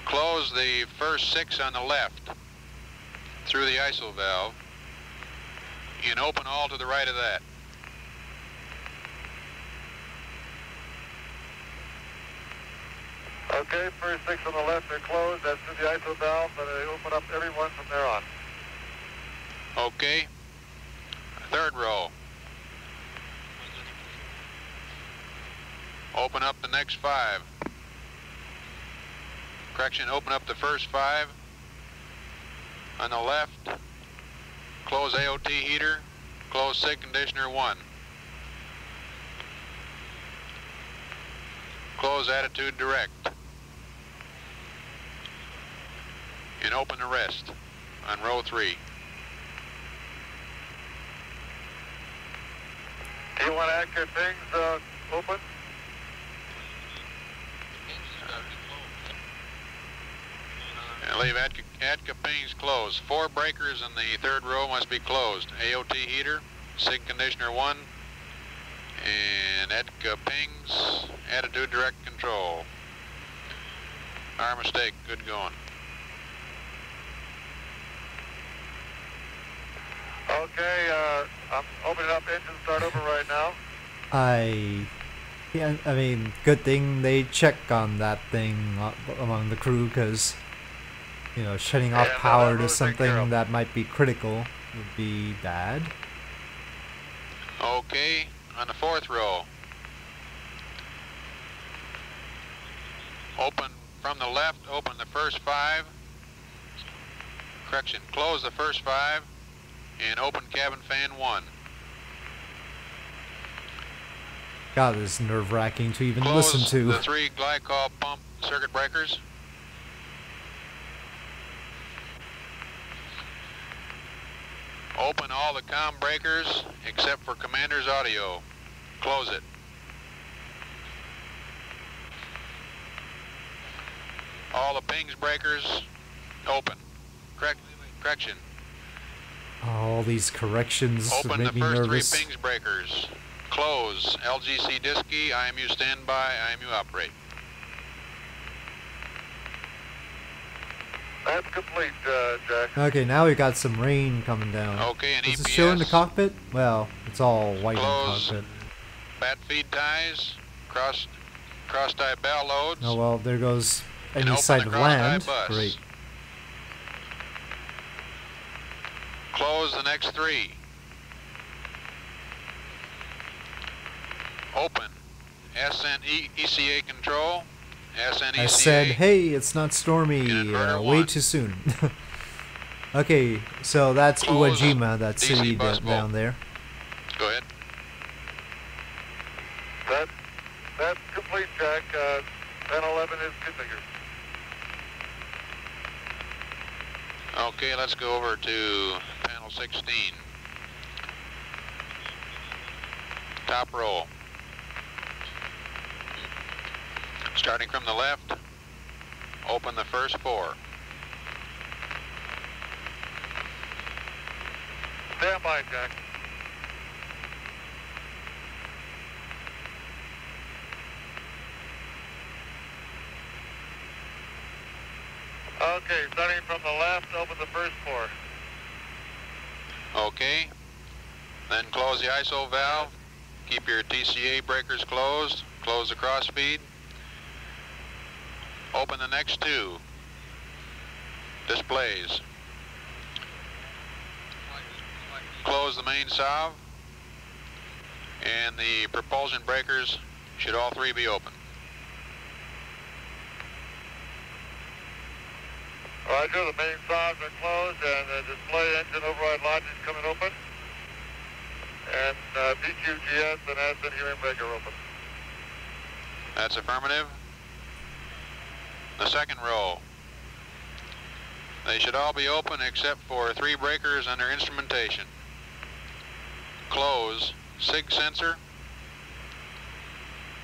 Close the first six on the left through the ISO valve and open all to the right of that. Okay, first six on the left are closed. That's through the ISO valve, but they open up every one from there on. Okay. Third row. Open up the next five. Correction, open up the first five. On the left, close AOT heater, close SIG conditioner one. Close attitude direct. And open the rest on row three. Do you want to accurate things uh, open? And leave ATCA, ATCA PGNS closed. Four breakers in the third row must be closed. AOT heater, SIG conditioner one, and ATCA PGNS, attitude direct control. Our mistake, good going. Okay, uh, I'm opening up engine start over right now. I, yeah, I mean, good thing they check on that thing uh, among the crew, because, you know, shutting off Yeah, power that to was taken care something that might be critical would be bad. Okay, on the fourth row. Open from the left, open the first five. Correction, close the first five and open cabin fan one. God, this is nerve-wracking to even Close listen to. the three glycol pump circuit breakers. Open all the com breakers except for commander's audio. Close it. All the PGNS breakers open. Correct, correction. All these corrections Open make the me first nervous. three PGNS breakers. Close. LGC DSKY, IMU standby, IMU operate. That's complete, uh, Jack. Okay, now we've got some rain coming down. Okay, and Does EPS. it show in the cockpit? Well, it's all white Close. in the cockpit. Bat feed ties, cross cross tie bell loads. Oh well, there goes any open side the of land. Great. Close the next three. Open. Ascent ECA control. Ascent ECA. I said, hey, it's not stormy. Uh, way one. too soon. okay, so that's Close Uwajima, that DC city bus down there. Go ahead. That, that's complete, Jack. Uh, 1011 is configured. Okay, let's go over to panel 16. Top row. Starting from the left, open the first four. Stand by, Jack. Okay, starting from the left, open the first four. Okay. Then close the ISO valve. Keep your TCA breakers closed. Close the cross feed. Open the next two. Displays. Close the main salve. And the propulsion breakers should all three be open. Roger, the main salves are closed and the display engine override logic is coming open. And uh, PQGS and SN hearing breaker open. That's affirmative. The second row. They should all be open except for three breakers under instrumentation. Close SIG sensor,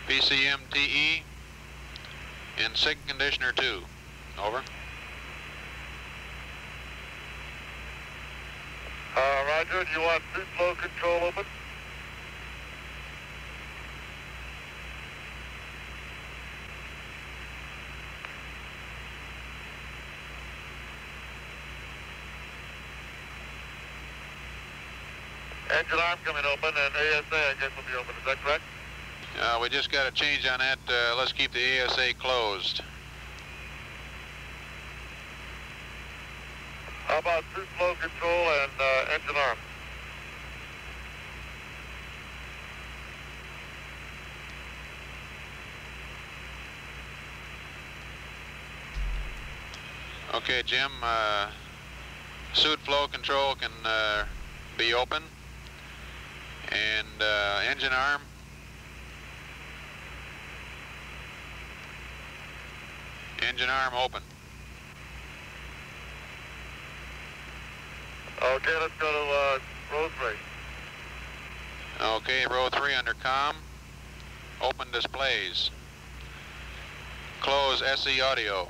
PCMTE. And SIG conditioner 2. Over. Uh, Roger, do you want suit flow control open? Engine arm coming open and ASA I guess will be open, is that correct? Uh, we just got a change on that. Uh, let's keep the ASA closed. How about suit flow control and uh, engine arm? Okay, Jim, uh, suit flow control can uh, be open. And uh, engine arm. Engine arm open. Okay, let's go to uh, row three. Okay, row three under com. Open displays. Close SE audio.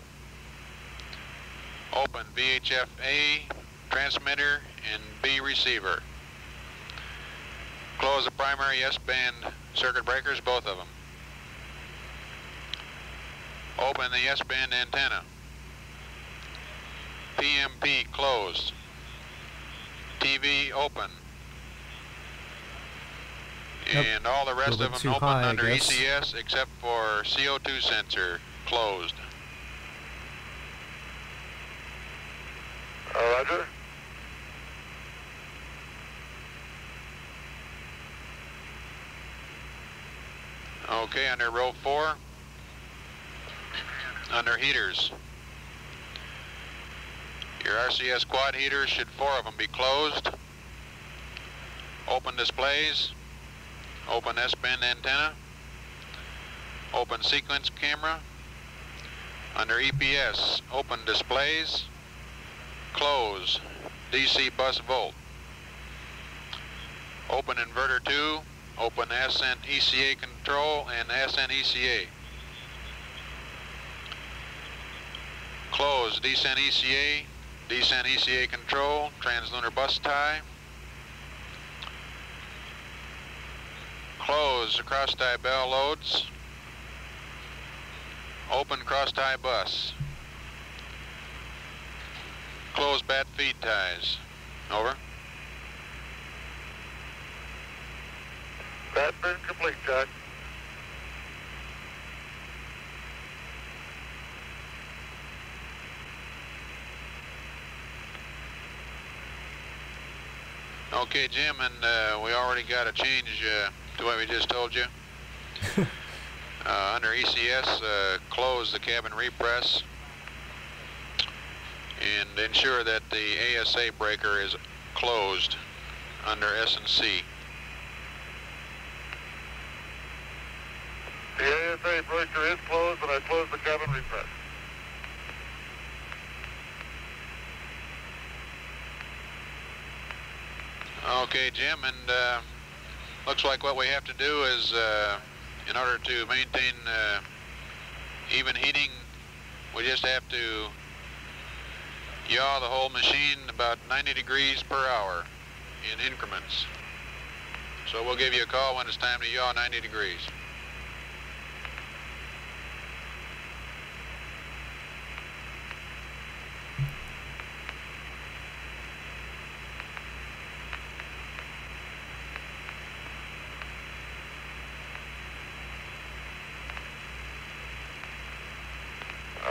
Open VHF A transmitter and B receiver. Close the primary S-band circuit breakers, both of them. Open the S-band antenna. PMP closed. TV open. Yep. And all the rest of them open high, under. ECS except for CO2 sensor closed. Uh, Roger. Okay, under row four, under heaters. Your RCS quad heaters should four of them be closed. Open displays. Open S-band antenna. open sequence camera. Under EPS, open displays, close DC bus volt. Open inverter 2, open Ascent ECA control and Ascent ECA. Close descent ECA, descent ECA control, translunar bus tie. Close cross tie bell loads. Open cross tie bus. Close bat feed ties. Over. That's been complete, Jack. Okay, Jim, and uh, we already got a change uh, to what we just told you. uh, under ECS, uh, close the cabin repress and ensure that the ASA breaker is closed under S&C. The ASA breaker is closed, and I close the cabin repress. Okay, Jim, and uh, looks like what we have to do is, uh, in order to maintain uh, even heating, we just have to yaw the whole machine about 90 degrees per hour in increments. So we'll give you a call when it's time to yaw 90 degrees.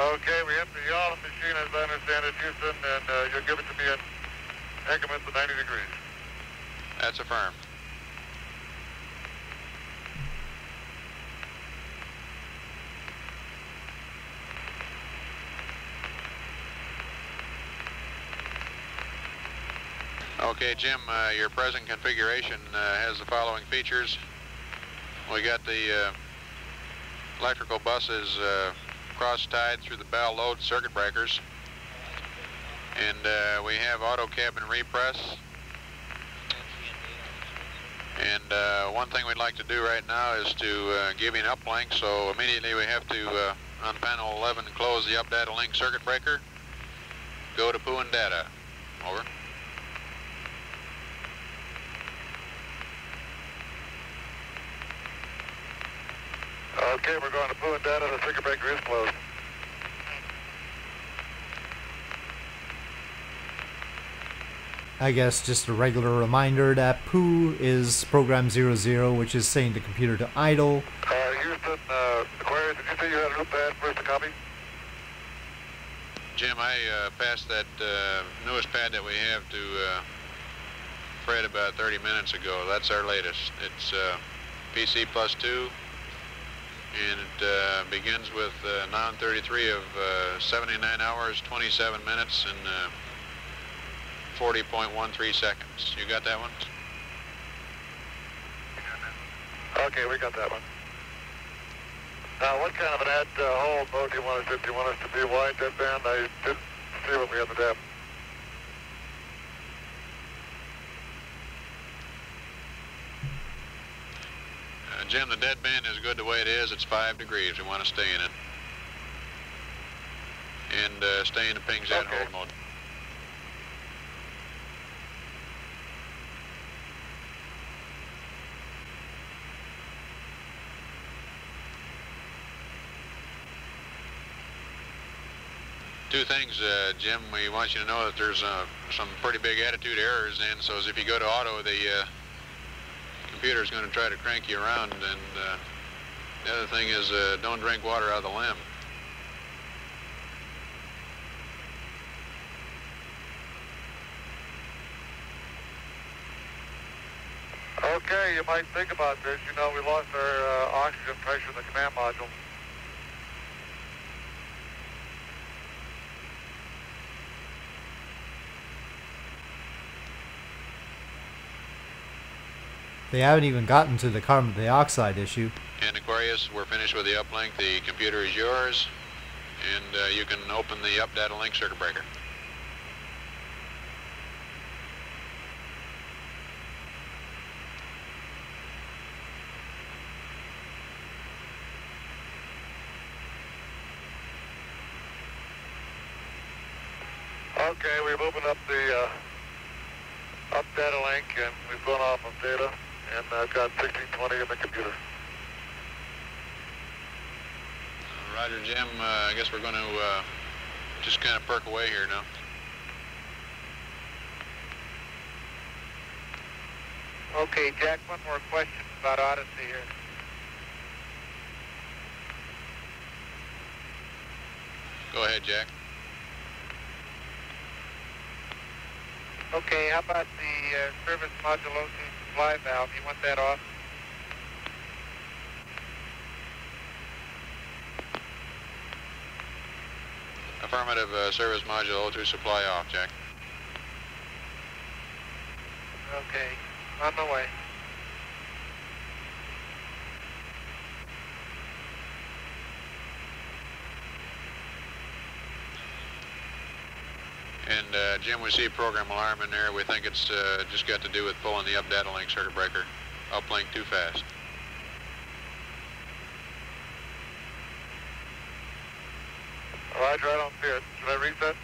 Okay, we have the yaw machine, as I understand it, Houston, and uh, you'll give it to me in increments of 90 degrees. That's affirmed. Okay, Jim, uh, your present configuration uh, has the following features. We got the uh, electrical buses uh, cross-tied through the bow load circuit breakers. And uh, we have auto cabin repress. And uh, one thing we'd like to do right now is to uh, give you an uplink, so immediately we have to, uh, on panel 11, close the up data link circuit breaker, go to POO and data. Over. Okay, we're going to POO and data. The circuit breaker is closed. I guess just a regular reminder that poo is program 00, which is saying the computer to idle. Uh, Houston, uh, Aquarius, did you say you had a new pad first to copy? Jim, I uh, passed that uh, newest pad that we have to uh, Fred about 30 minutes ago. That's our latest. It's uh, PC plus 2, and it uh, begins with uh, noun 33 of uh, 79 hours, 27 minutes, and uh, 40.13 seconds. You got that one? Okay, we got that one. Now, what kind of an add uh, hold mode do you want us in? Do you want us to be wide? I didn't see what we had the depth. Uh, Jim, the dead band is good the way it is. It's 5 degrees. We want to stay in it. And uh, stay in the PGNS Okay. hold mode. Two things, uh, Jim. We want you to know that there's uh, some pretty big attitude errors in. So as if you go to auto, the uh, computer is going to try to crank you around. And uh, the other thing is, uh, don't drink water out of the LM. Okay, you might think about this. You know, we lost our uh, oxygen pressure in the command module. They haven't even gotten to the carbon dioxide issue. And Aquarius, Aquarius, we're finished with the uplink. The computer is yours, and uh, you can open the up data link circuit breaker. Okay, we've opened up the uh, up data link and we've gone off of data and I've got 1620 in the computer. Roger, Jim. Uh, I guess we're going to uh, just kind of perk away here now. Okay, Jack, one more question about Odyssey here. Go ahead, Jack. Okay, how about the uh, service module O2 supply valve? You want that off? Affirmative uh, service module O2 supply off, Jack. Okay, on the way. And uh, Jim, we see a program alarm in there. We think it's uh, just got to do with pulling the up data link circuit breaker. Uplink too fast. Roger, I don't see it. Should I reset?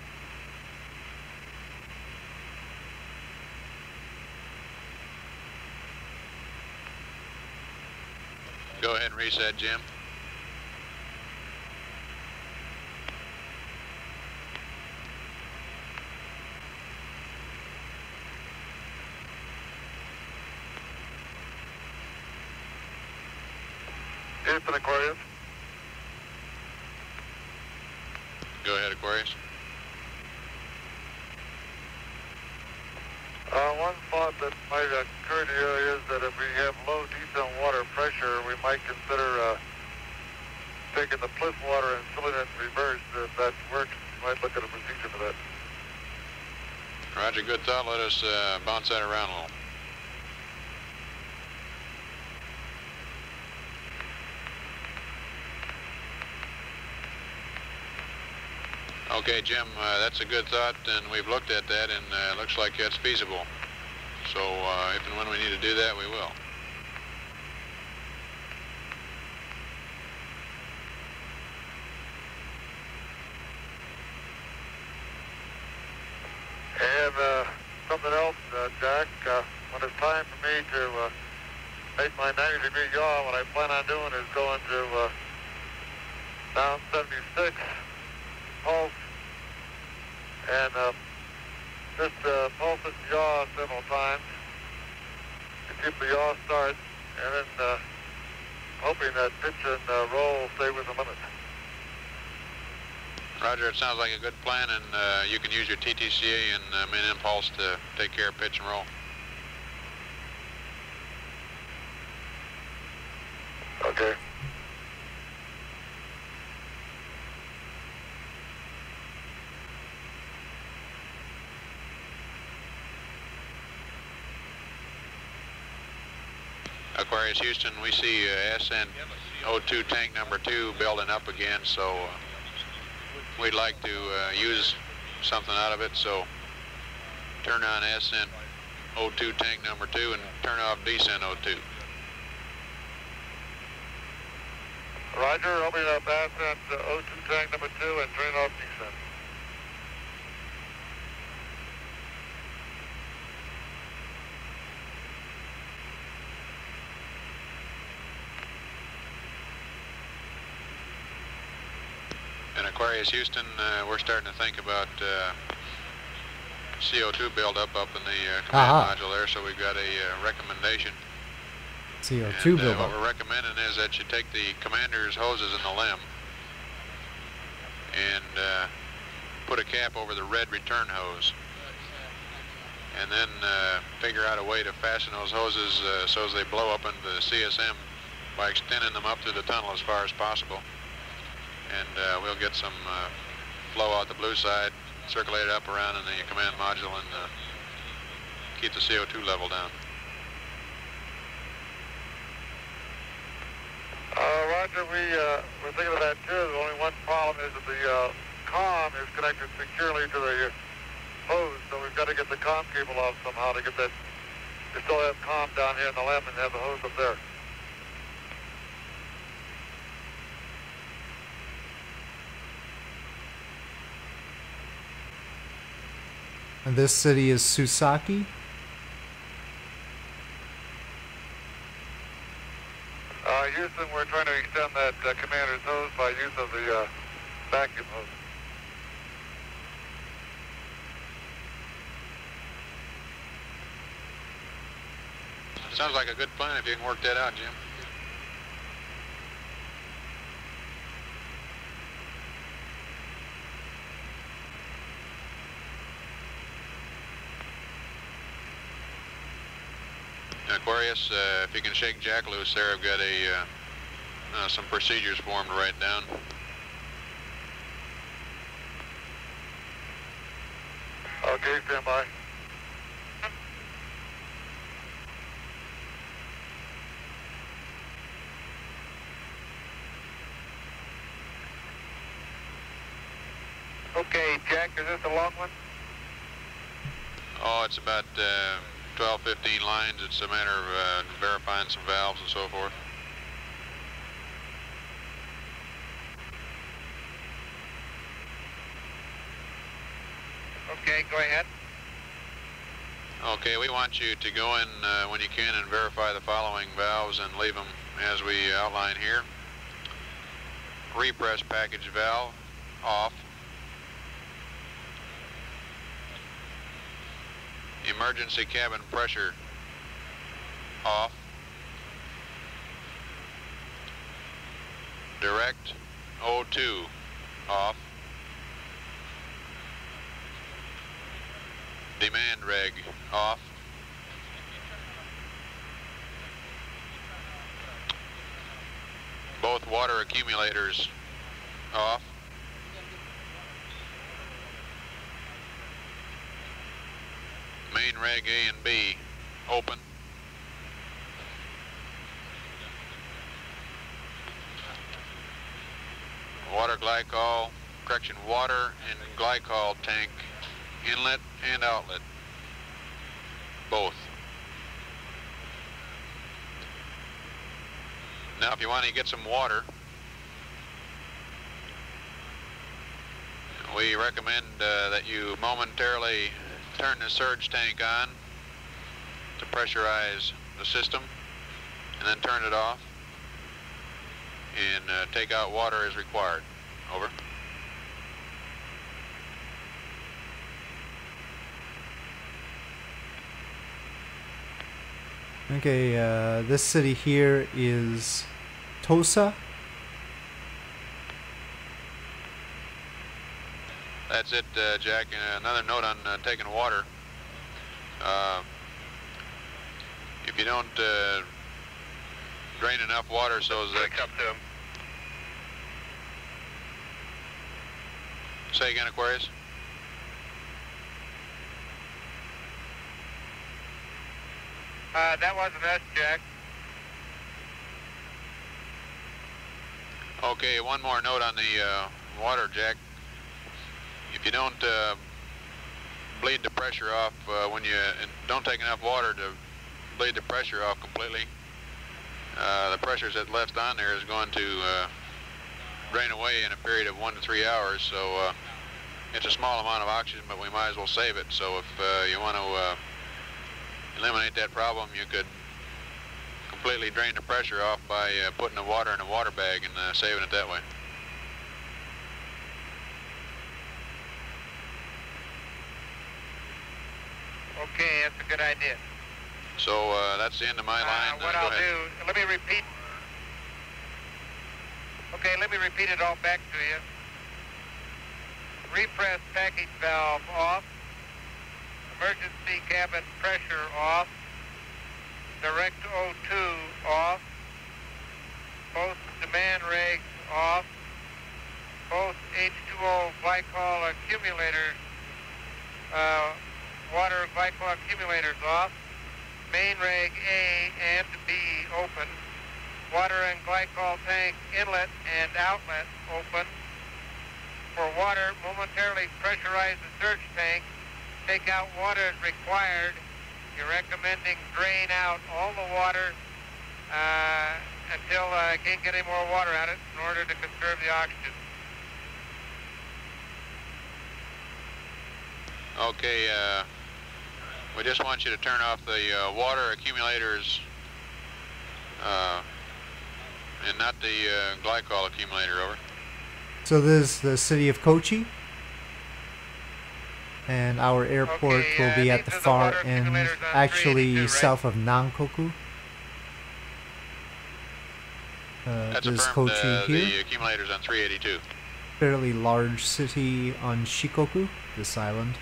Go ahead and reset, Jim. Houston Aquarius. Go ahead, Aquarius. Uh, one thought that might occur to you is that if we have low descent water pressure, we might consider uh, taking the PLSS water and filling it in reverse. If that works, we might look at a procedure for that. Roger, good thought. Let us uh, bounce that around a little. Okay, Jim, uh, that's a good thought, and we've looked at that, and uh, looks like that's feasible. So uh, if and when we need to do that, we will. And uh, something else, uh, Jack, uh, when it's time for me to uh, make my 90 degree yaw, what I plan on doing is going to uh, down 76 pulse and uh, just uh, pulse it and yaw several times to keep the yaw start and then uh, hoping that pitch and uh, roll stay within limits. Roger, it sounds like a good plan, and uh, you can use your TTCA and uh, main impulse to take care of pitch and roll. Okay. Aquarius Houston, we see uh, ascent 02 tank number two building up again, so uh, we'd like to uh, use something out of it. So turn on ascent O2 tank number two and turn off descent O2. Roger, open up ascent uh, O2 tank number two and turn off descent. And Aquarius Houston, uh, we're starting to think about uh, CO2 buildup up in the uh, command Aha. module there, so we've got a uh, recommendation. CO2 and, uh, what we're recommending is that you take the commander's hoses in the LM and uh, put a cap over the red return hose. And then uh, figure out a way to fasten those hoses uh, so as they blow up into the CSM by extending them up through the tunnel as far as possible. And uh, we'll get some uh, flow out the blue side, circulate it up around in the command module and uh, keep the CO2 level down. Uh, Roger, we, uh, we're thinking of that too. The only one problem is that the uh, COM is connected securely to the hose, so we've got to get the COM cable off somehow to get that. We still have COM down here in the LEM and have the hose up there. And this city is Susaki. Uh, Houston, we're trying to extend that uh, commander's hose by use of the uh, vacuum hose. Sounds like a good plan if you can work that out, Jim. Aquarius, uh, if you can shake Jack loose there, I've got a uh, uh, some procedures for him to write down. Okay, stand by. Okay, Jack, is this a long one? Oh, it's about uh, 12, 15 lines. It's a matter of uh, verifying some valves and so forth. Okay, go ahead. Okay, we want you to go in uh, when you can and verify the following valves and leave them as we outline here. Repress package valve off. Emergency cabin pressure off. Direct O2 off. Demand reg off. Both water accumulators off. Main reg A and B open. Water glycol, correction, water and glycol tank inlet and outlet, both. Now if you want to get some water, we recommend uh, that you momentarily turn the surge tank on to pressurize the system and then turn it off and uh, take out water as required. Over. Okay, uh, this city here is Tosa. That's it, uh, Jack. And another note on uh, taking water. Uh, if you don't uh, drain enough water so that... up to him. Say again, Aquarius? Uh, that wasn't us, Jack. Okay, one more note on the uh, water, Jack. If you don't uh, bleed the pressure off uh, when you don't take enough water to bleed the pressure off completely, uh, the pressure that's left on there is going to uh, drain away in a period of one to three hours. So uh, it's a small amount of oxygen, but we might as well save it. So if uh, you want to uh, eliminate that problem, you could completely drain the pressure off by uh, putting the water in a water bag and uh, saving it that way. Okay, that's a good idea. So uh, that's the end of my Uh, line. what go I'll ahead. do, let me repeat. Okay, let me repeat it all back to you. Repress package valve off. Emergency cabin pressure off. Direct O2 off. Both demand regs off. Both H2O glycol accumulators, uh, water glycol accumulators off. Main reg A and B open. water and glycol tank inlet and outlet open. For water, momentarily pressurize the surge tank. Take out water as required. You're recommending drain out all the water uh, until uh, I can't get any more water out of it in order to conserve the oxygen. Okay, uh, we just want you to turn off the uh, water accumulators uh, and not the uh, glycol accumulator, over. So this is the city of Kochi. And our airport Okay, will uh, be at the are the far end, actually 382, right? south of Nankoku. Uh, That's this affirmed, Kochi uh, here. the accumulators on 382. Fairly large city on Shikoku, this island.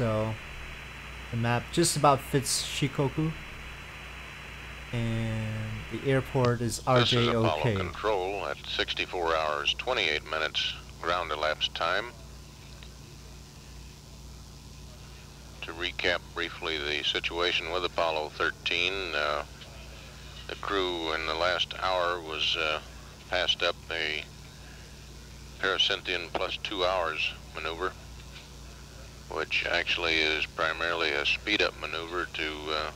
So, the map just about fits Shikoku. And the airport is This is Apollo RJOK. Control at 64 hours 28 minutes ground elapsed time. To recap briefly the situation with Apollo 13, uh, the crew in the last hour was uh, passed up a pericynthion plus two hours maneuver, which actually is primarily a speed-up maneuver to uh,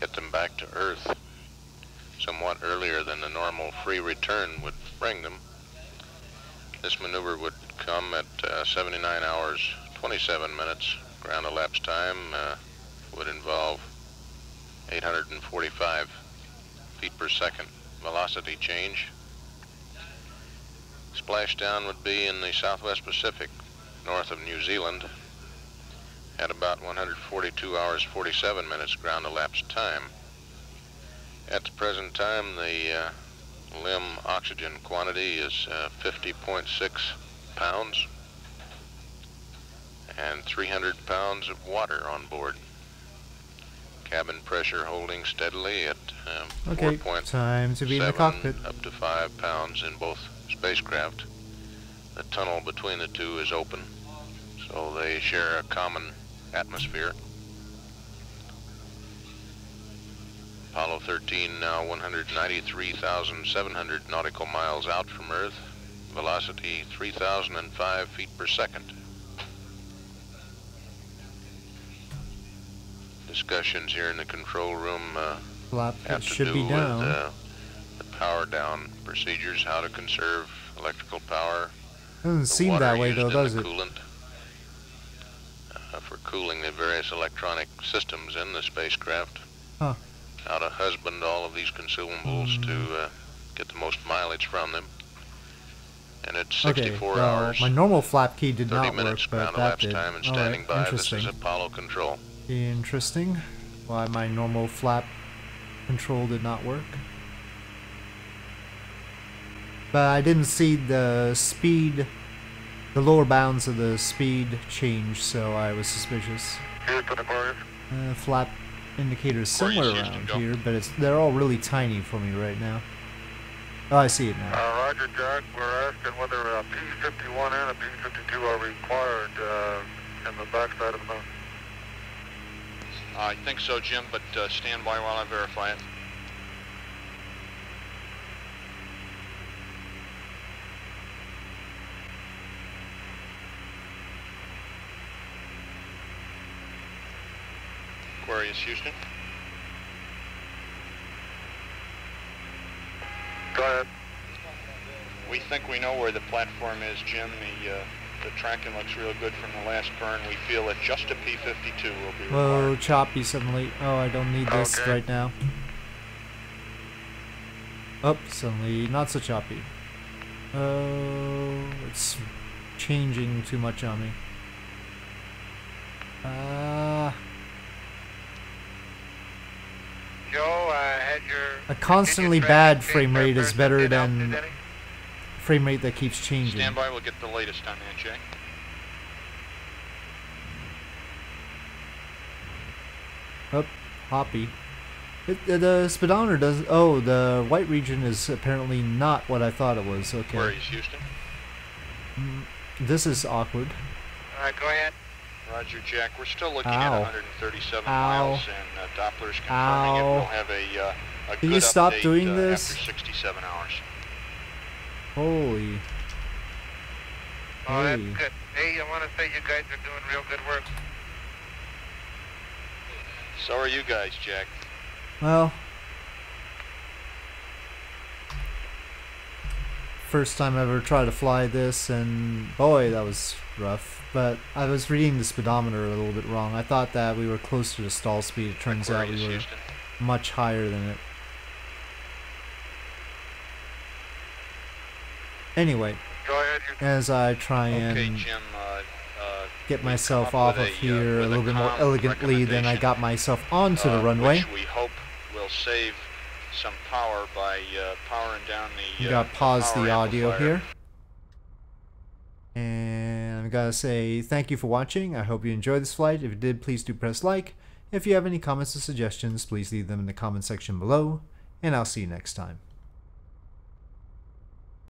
get them back to Earth somewhat earlier than the normal free return would bring them. This maneuver would come at uh, 79 hours 27 minutes ground elapsed time, uh, would involve 845 feet per second velocity change. Splashdown would be in the southwest Pacific, north of New Zealand, at about 142 hours 47 minutes ground elapsed time. At the present time, the uh, LM oxygen quantity is uh, 50.6 pounds and 300 pounds of water on board. Cabin pressure holding steadily at um, Okay, 4.7 time to be in the cockpit. up to 5 pounds in both spacecraft. The tunnel between the two is open, so they share a common atmosphere. Apollo 13 now 193,700 nautical miles out from Earth. Velocity 3,005 feet per second. Discussions here in the control room uh, have to should do be with uh, the power down procedures, how to conserve electrical power. Doesn't seem that way though, does it? Coolant, uh, for cooling the various electronic systems in the spacecraft. Huh. How to husband all of these consumables Hmm. to uh, get the most mileage from them. And it's Okay, 64 well, hours, my normal flap key did 30 not work, minutes but that did. time and standing by. This interesting. is Apollo Control. Interesting. Why my normal flap control did not work. But I didn't see the speed, the lower bounds of the speed change, so I was suspicious. Uh, flap indicators Aquarius, somewhere around here, but it's they're all really tiny for me right now. Oh, I see it now. Uh, Roger, Jack. We're asking whether a P-51 and a P-52 are required uh, in the backside of the mountain. I think so, Jim, but uh, stand by while I verify it. Aquarius, Houston. Go ahead. We think we know where the platform is, Jim. The, uh, the tracking looks real good from the last burn. We feel that just a P-52 will be Whoa, required. choppy suddenly. Oh, I don't need this Okay. right now. Oh, suddenly not so choppy. Oh, it's changing too much on me. Ah, Joe, uh, had your A constantly bad frame rate is better than- frame rate that keeps changing. Stand by, we'll get the latest on that, Jay. Oh, hoppy. It, uh, the speedometer does. Oh, the white region is apparently not what I thought it was. Okay, Aquarius, Houston. this is awkward. All right, go ahead. Roger, Jack. We're still looking Ow. at 137 Ow. miles, and uh, Doppler's confirming it. We'll have a, uh, a Can good you stop update, doing uh, this? after 67 hours. Holy. Oh, that's Hey. good. Hey, I want to say you guys are doing real good work. So are you guys, Jack. Well, first time I ever tried to fly this, and boy, that was rough. But I was reading the speedometer a little bit wrong. I thought that we were closer to the stall speed. It turns out we were Houston. much higher than it. Anyway. As I try and Jim. Uh, uh, get myself off of a, uh, here a with little bit more elegantly than I got myself onto the uh, runway. We hope will save some power by uh, powering down the. You uh, gotta pause power the audio amplifier. here. And I'm gotta say thank you for watching. I hope you enjoyed this flight. If you did, please do press like. If you have any comments or suggestions, please leave them in the comment section below. And I'll see you next time.